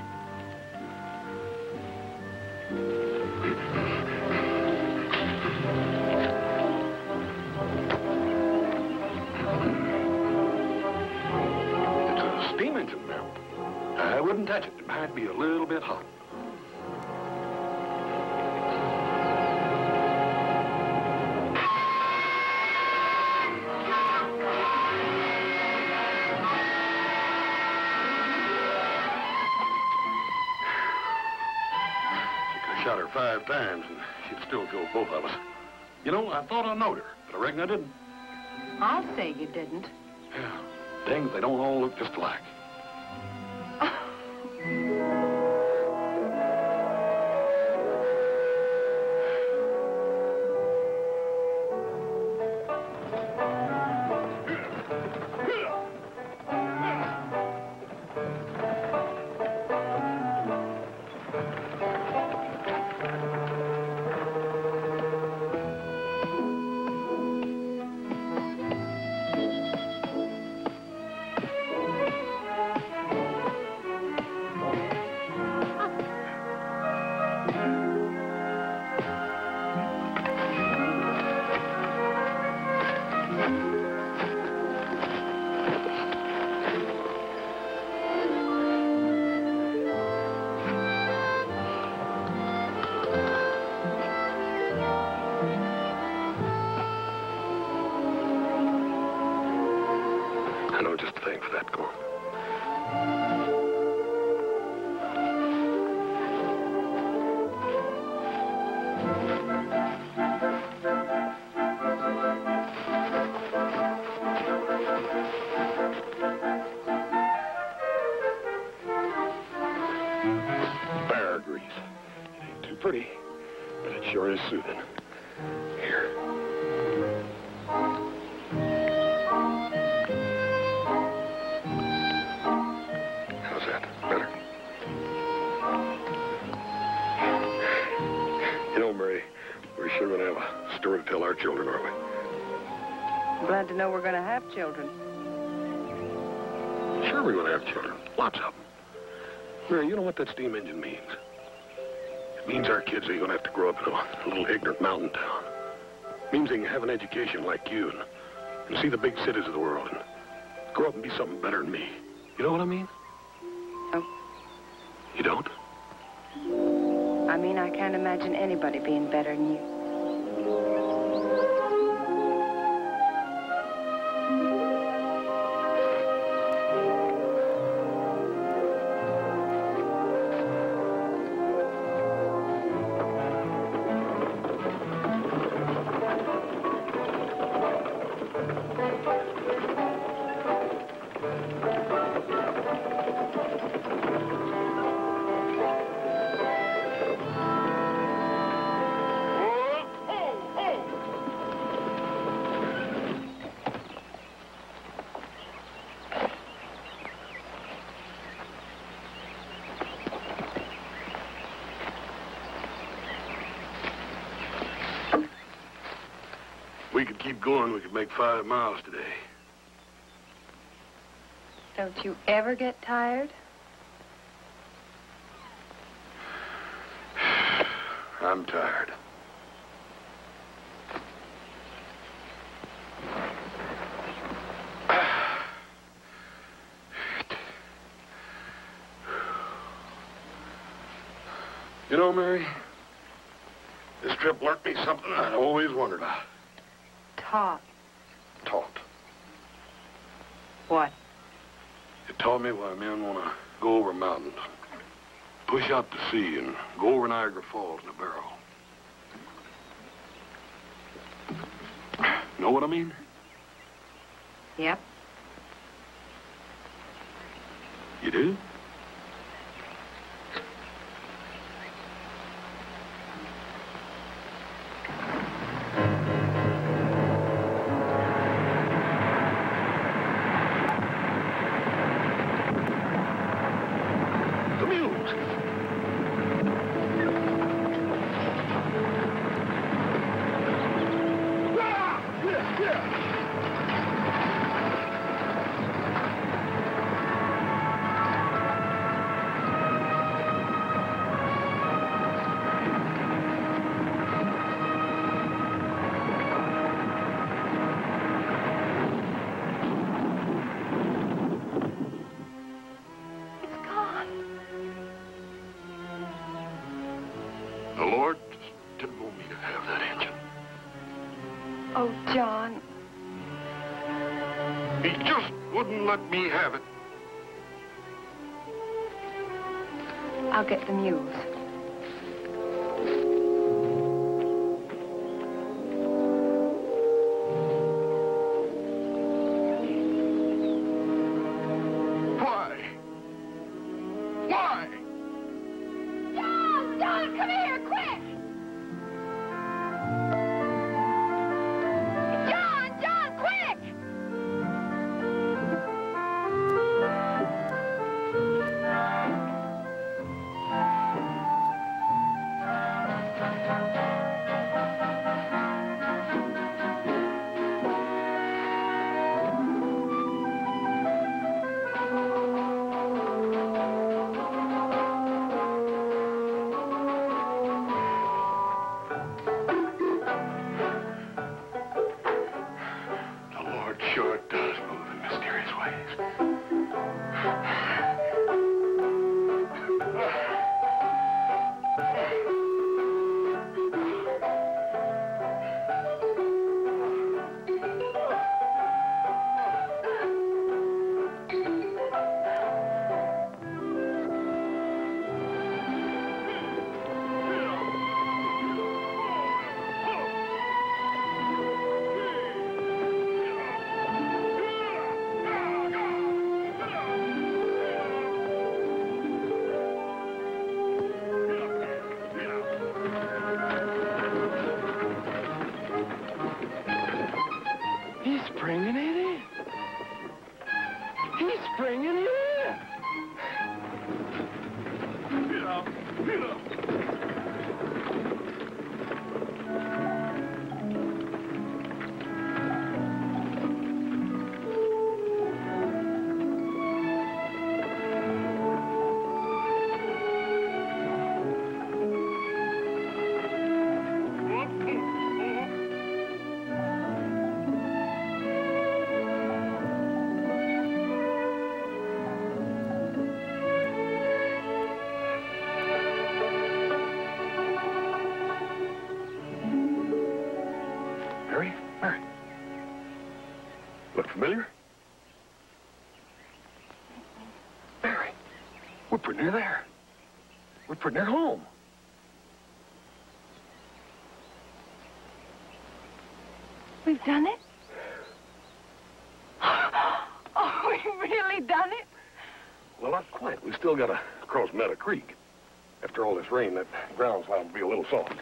Wouldn't touch it. It might be a little bit hot. I shot her five times, and she'd still killed both of us. You know, I thought I knowed her, but I reckon I didn't. I'll say you didn't. Yeah. Dang they don't all look just alike. Glad to know we're going to have children. Sure we're going to have children. Lots of them. Mary, you know what that steam engine means? It means our kids are going to have to grow up in a little ignorant mountain town. It means they can have an education like you and, and see the big cities of the world and grow up and be something better than me. You know what I mean? Oh. You don't? I mean, I can't imagine anybody being better than you. could make five miles today. Don't you ever get tired? I'm tired. You know, Mary, this trip learned me something I'd always wondered about. Talk. out to sea and go over Niagara Falls in a barrel. Know what I mean? Yep. putting near there. We're pretty near home. We've done it? Oh, we've really done it? Well, not quite. We still got to cross Meta Creek. After all this rain, that ground's liable to be a little soft.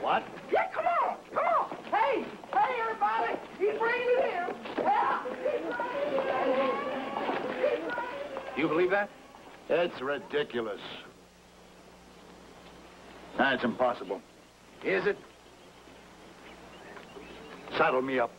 What? Yeah, come on, come on. Hey, hey, everybody, he's bringing it in. Do you believe that? It's ridiculous. That's impossible. Is it? Saddle me up.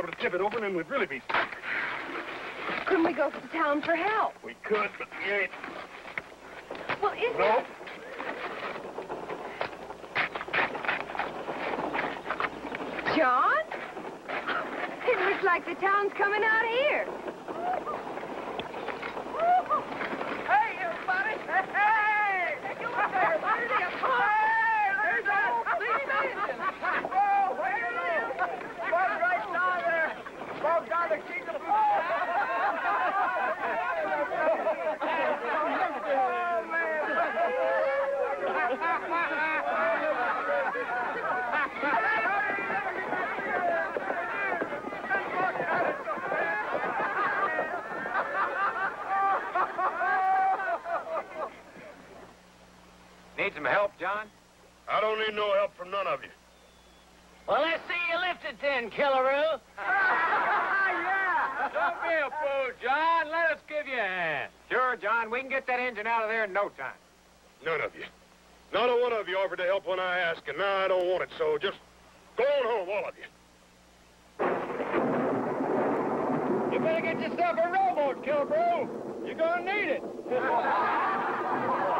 Out. To tip it over, and we'd really be... Couldn't we go to town for help? We could, but we ain't. Well, isn't No. John? It looks like the town's coming out of here. Hey, everybody! Hey! You up there, Bertie? Hey, there's that old steam engine! Oh, where it is? Smoke right down there! Smoke down the king of the Oh, Need some help, John? I don't need no help from none of you. Well, let's see you lift it then, Killaroo. yeah! Don't be a fool, John. Let us give you a hand. Sure, John. We can get that engine out of there in no time. None of you. Not a one of you offered to help when I asked, and now I don't want it, so just go on home, all of you. You better get yourself a rowboat, Killebrew. You're gonna need it.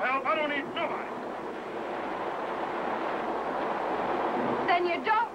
help. I don't need nobody. Then you don't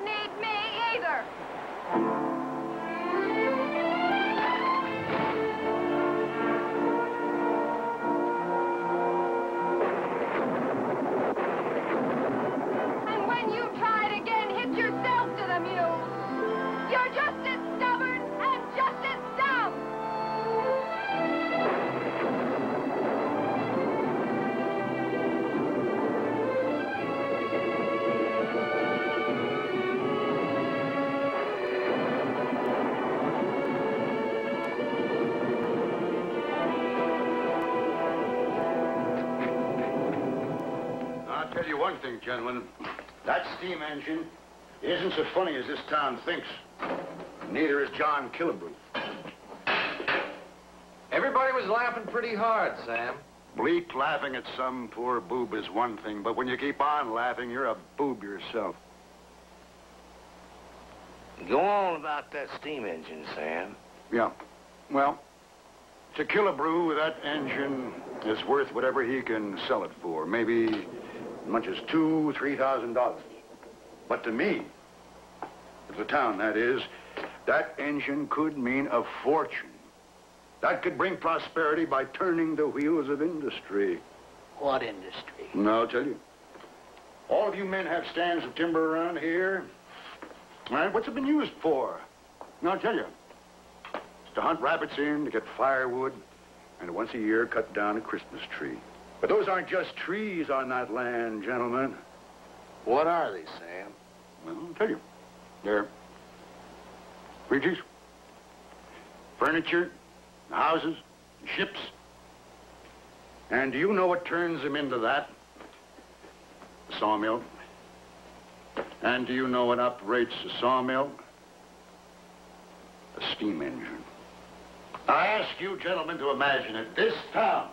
tell you one thing, gentlemen. That steam engine isn't so funny as this town thinks. Neither is John Killebrew. Everybody was laughing pretty hard, Sam. Bleak laughing at some poor boob is one thing, but when you keep on laughing, you're a boob yourself. Go on about that steam engine, Sam. Yeah. Well, to Killebrew, that engine is worth whatever he can sell it for. Maybe as much as two, three thousand dollars. But to me, to the town, that is, that engine could mean a fortune. That could bring prosperity by turning the wheels of industry. What industry? And I'll tell you. All of you men have stands of timber around here. Right? What's it been used for? And I'll tell you. It's to hunt rabbits in, to get firewood, and once a year cut down a Christmas tree. But those aren't just trees on that land, gentlemen. What are they, Sam? Well, I'll tell you. They're bridges, furniture, houses, ships. And do you know what turns them into that? A sawmill. And do you know what operates a sawmill? A steam engine. I ask you gentlemen to imagine it. This town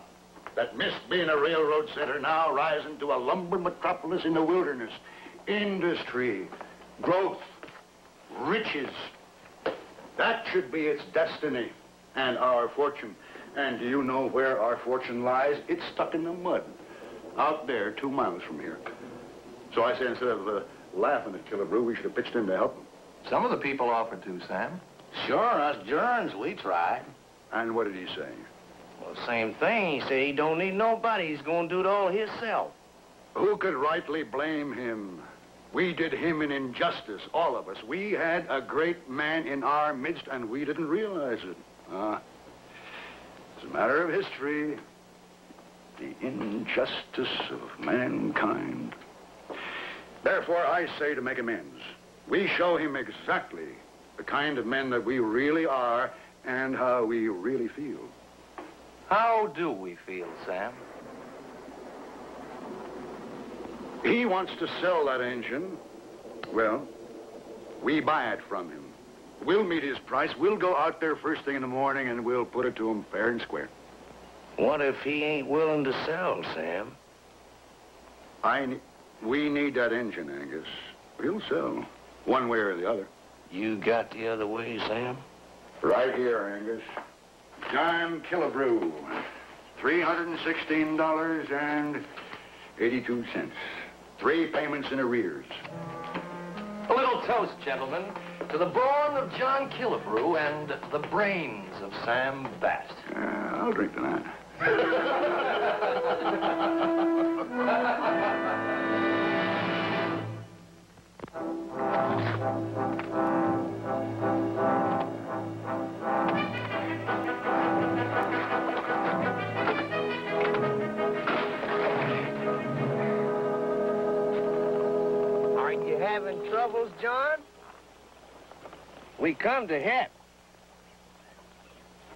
that missed being a railroad center now rising to a lumber metropolis in the wilderness. Industry, growth, riches. That should be its destiny and our fortune. And do you know where our fortune lies? It's stuck in the mud. Out there, two miles from here. So I say instead of uh, laughing at Killebrew, we should have pitched in to help him. Some of the people offered to, Sam. Sure, us Germs, we tried. And what did he say? Well, same thing. He said he don't need nobody. He's going to do it all himself. Who could rightly blame him? We did him an injustice, all of us. We had a great man in our midst, and we didn't realize it. Ah, it's a matter of history. The injustice of mankind. Therefore, I say to make amends, we show him exactly the kind of men that we really are and how we really feel. How do we feel, Sam? He wants to sell that engine. Well, we buy it from him. We'll meet his price. We'll go out there first thing in the morning and we'll put it to him fair and square. What if he ain't willing to sell, Sam? I, ne- we need that engine, Angus. We'll sell, one way or the other. You got the other way, Sam? Right here, Angus. John Killebrew. $316.82. Three payments in arrears. A little toast, gentlemen, to the brawn of John Killebrew and the brains of Sam Bast. Uh, I'll drink to that. having troubles, John? We come to help.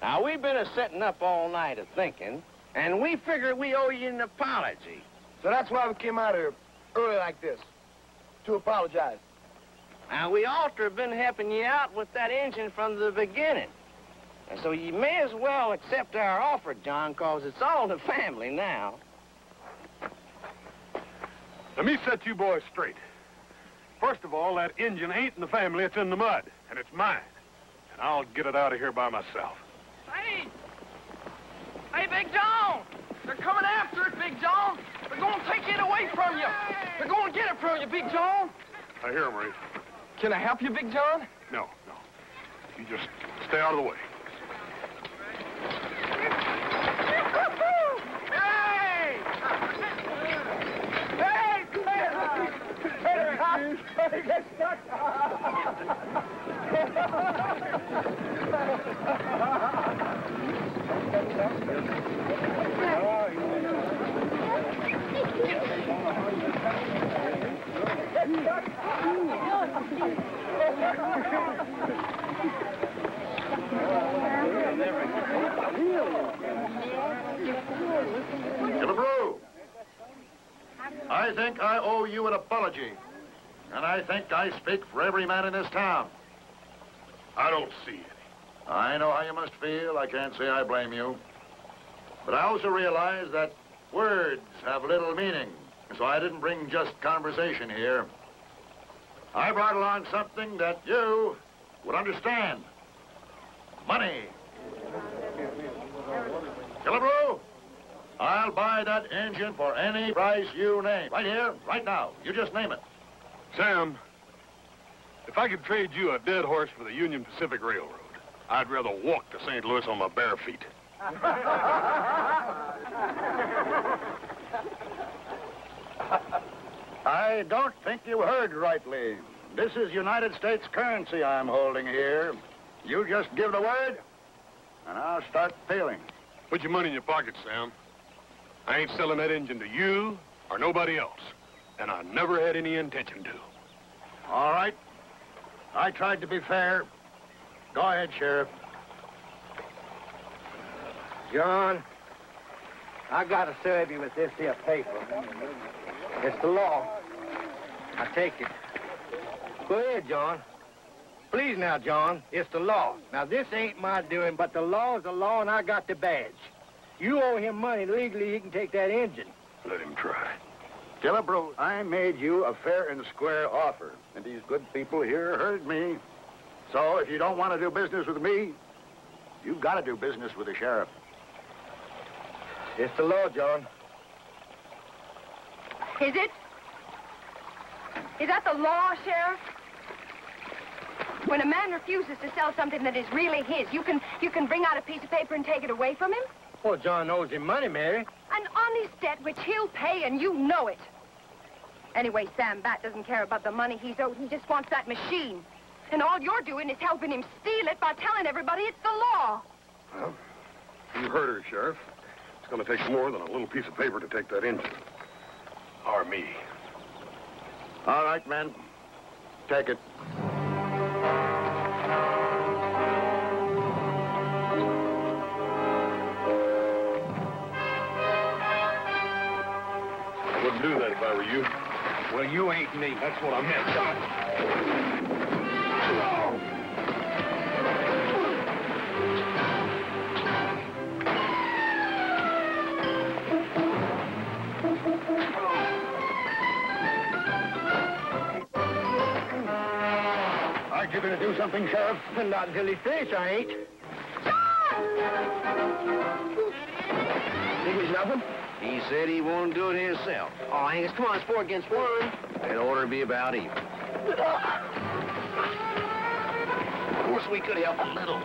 Now, we've been a setting up all night a thinking, and we figure we owe you an apology. So that's why we came out here early like this, to apologize. Now, we ought to have been helping you out with that engine from the beginning. And so you may as well accept our offer, John, because it's all the family now. Let me set you boys straight. First of all, that engine ain't in the family, it's in the mud, and it's mine. And I'll get it out of here by myself. Hey! Hey, Big John! They're coming after it, Big John! They're going to take it away from you! They're going to get it from you, Big John! I hear him, Reeve. Can I help you, Big John? No, no. You just stay out of the way. Hey! Hey! Hey! Hey! Get stuck! I think I owe you an apology. And I think I speak for every man in this town. I don't see it. I know how you must feel. I can't say I blame you. But I also realize that words have little meaning. So I didn't bring just conversation here. I brought along something that you would understand. Money. Killebrew, I'll buy that engine for any price you name. Right here, right now. You just name it. Sam, if I could trade you a dead horse for the Union Pacific Railroad, I'd rather walk to St. Louis on my bare feet. I don't think you heard rightly. This is United States currency I'm holding here. You just give the word, and I'll start paying. Put your money in your pocket, Sam. I ain't selling that engine to you or nobody else. And I never had any intention to. All right. I tried to be fair. Go ahead, Sheriff. John, I gotta serve you with this here paper. It's the law. I take it. Go ahead, John. Please now, John. It's the law. Now, this ain't my doing, but the law's the law, and I got the badge. You owe him money legally, he can take that engine. Let him try. Killebrew, I made you a fair and square offer, and these good people here heard me. So if you don't want to do business with me, you've got to do business with the sheriff. It's the law, John. Is it? Is that the law, Sheriff? When a man refuses to sell something that is really his, you can you can bring out a piece of paper and take it away from him? Well, John owes him money, Mary. An honest debt which he'll pay, and you know it. Anyway, Sam Bat doesn't care about the money he's owed. He just wants that machine. And all you're doing is helping him steal it by telling everybody it's the law. Well, you heard her, Sheriff. It's going to take more than a little piece of paper to take that engine. Or me. All right, men. Take it. Wouldn't do that if I were you. Well, you ain't me. That's what I meant, John. Aren't you going to do something, Sheriff? Not until he's finished, I ain't. Think he's nothing? He said he won't do it himself. Oh, Angus, come on, it's four against one. It ought to be about even. Of course, we could help a little.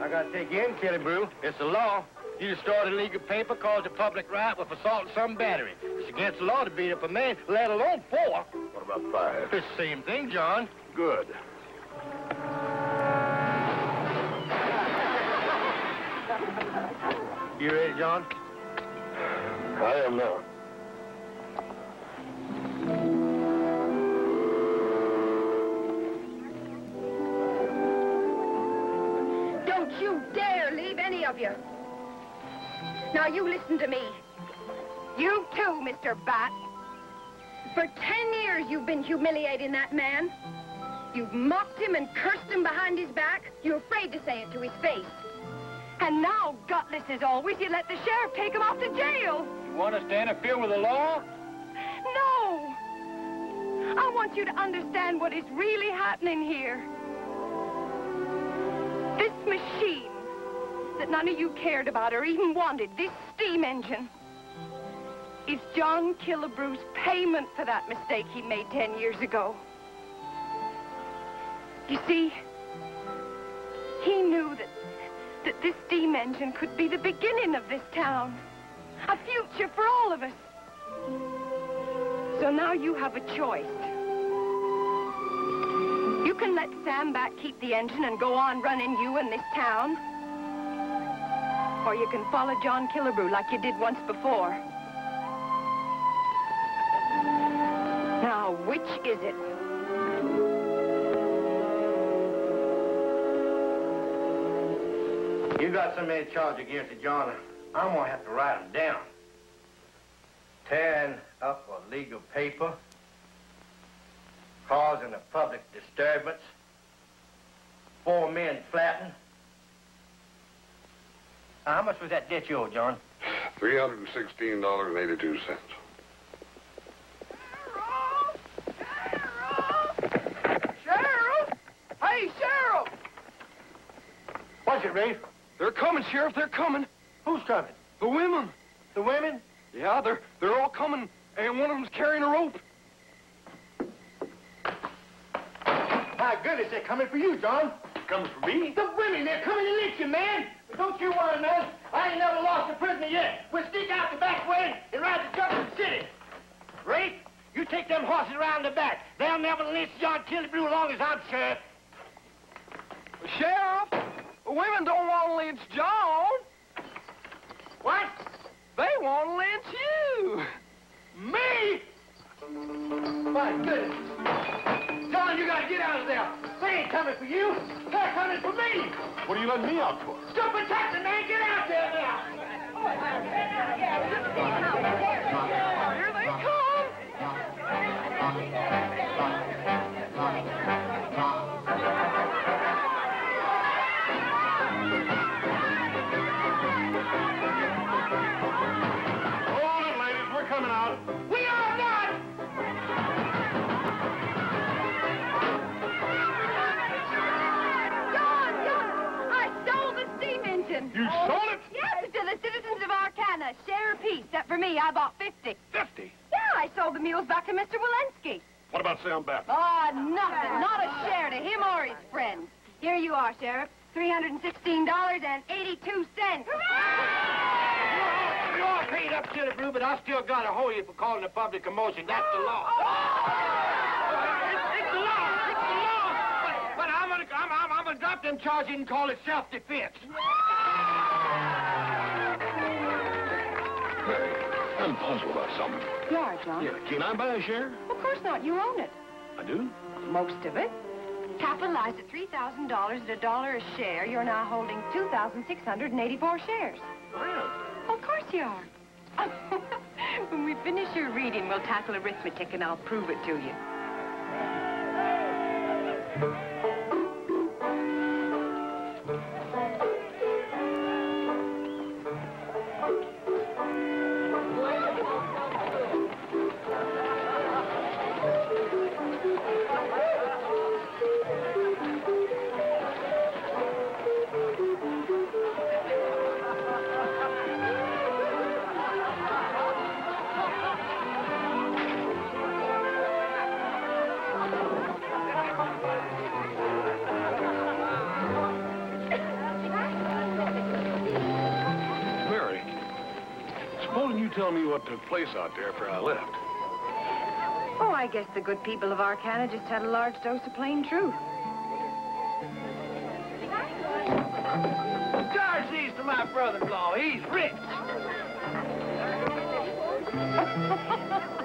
I gotta take you in, Killebrew. It's the law. You destroyed legal paper, caused a public riot with assault and some battery. It's against the law to beat up a man, let alone four. What about five? It's the same thing, John. Good. You ready, John? I am now. Don't you dare leave any of you. Now, you listen to me. You too, Mr. Bat. For ten years, you've been humiliating that man. You've mocked him and cursed him behind his back. You're afraid to say it to his face. And now, gutless as always, you let the sheriff take him off to jail. You want us to interfere with the law? No! I want you to understand what is really happening here. This machine that none of you cared about or even wanted, this steam engine, is John Killebrew's payment for that mistake he made ten years ago. You see, he knew that, that this steam engine could be the beginning of this town, a future for all of us. So now you have a choice. You can let Sam back keep the engine and go on running you and this town. Or you can follow John Killebrew like you did once before. Now, which is it? You got so many charges against you, John. I'm gonna have to write them down. Tearing up a legal paper, causing a public disturbance, four men flattened. Now, how much was that debt you owe, John? $316.82. Sheriff! Hey, Sheriff! What's it, Rafe? They're coming, Sheriff. They're coming. Who's coming? The women. The women? Yeah, they're they're all coming, and one of them's carrying a rope. My goodness, they're coming for you, John. Coming for me? The women, they're coming to lick you, man. Don't you worry, man. I ain't never lost a prisoner yet. We'll sneak out the back way and ride to Junction City. Rafe, you take them horses around the back. They'll never lynch John Killebrew as long as I'm sheriff. Sheriff! women don't want to lynch John. What? They want to lynch you. Me? My goodness. John, you gotta get out of there. They ain't coming for you. They're coming for me. What are you letting me out for? Stupid Texan man, get out there now. Of Arcana. Share a piece. Except for me, I bought 50. Fifty. Yeah, I sold the mules back to Mr. Walensky. What about Sam Bath? Ah, oh, nothing. Not a share to him or his friends. Here you are, Sheriff. $316.82. You all paid up, Killebrew, but I still gotta hold you for calling a public commotion. That's the law. Oh! It's, it's the law. It's the law. But, but I'm gonna, I'm, I'm, I'm gonna drop them charges and call it self-defense. Puzzled about something. You are, John. Yeah, can I buy a share? Of course not. You own it. I do? Most of it. Capitalized at $3,000 at a dollar a share, you're now holding 2,684 shares. Of course you are. when we finish your reading, we'll tackle arithmetic and I'll prove it to you. Place out there after I left. Oh, I guess the good people of Arcana just had a large dose of plain truth. Charge these to my brother-in-law. He's rich.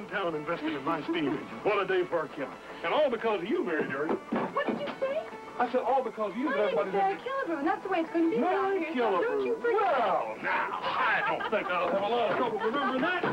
in town invested in my steam engine. What a day for our county. And all because of you, Mary Dirty. What did you say? I said all because of you. My name's Sarah Killebrew, and that's the way it's going to be Mary so Don't you Killebrew. forget. Well, now, I don't think I'll have a lot of trouble remembering that.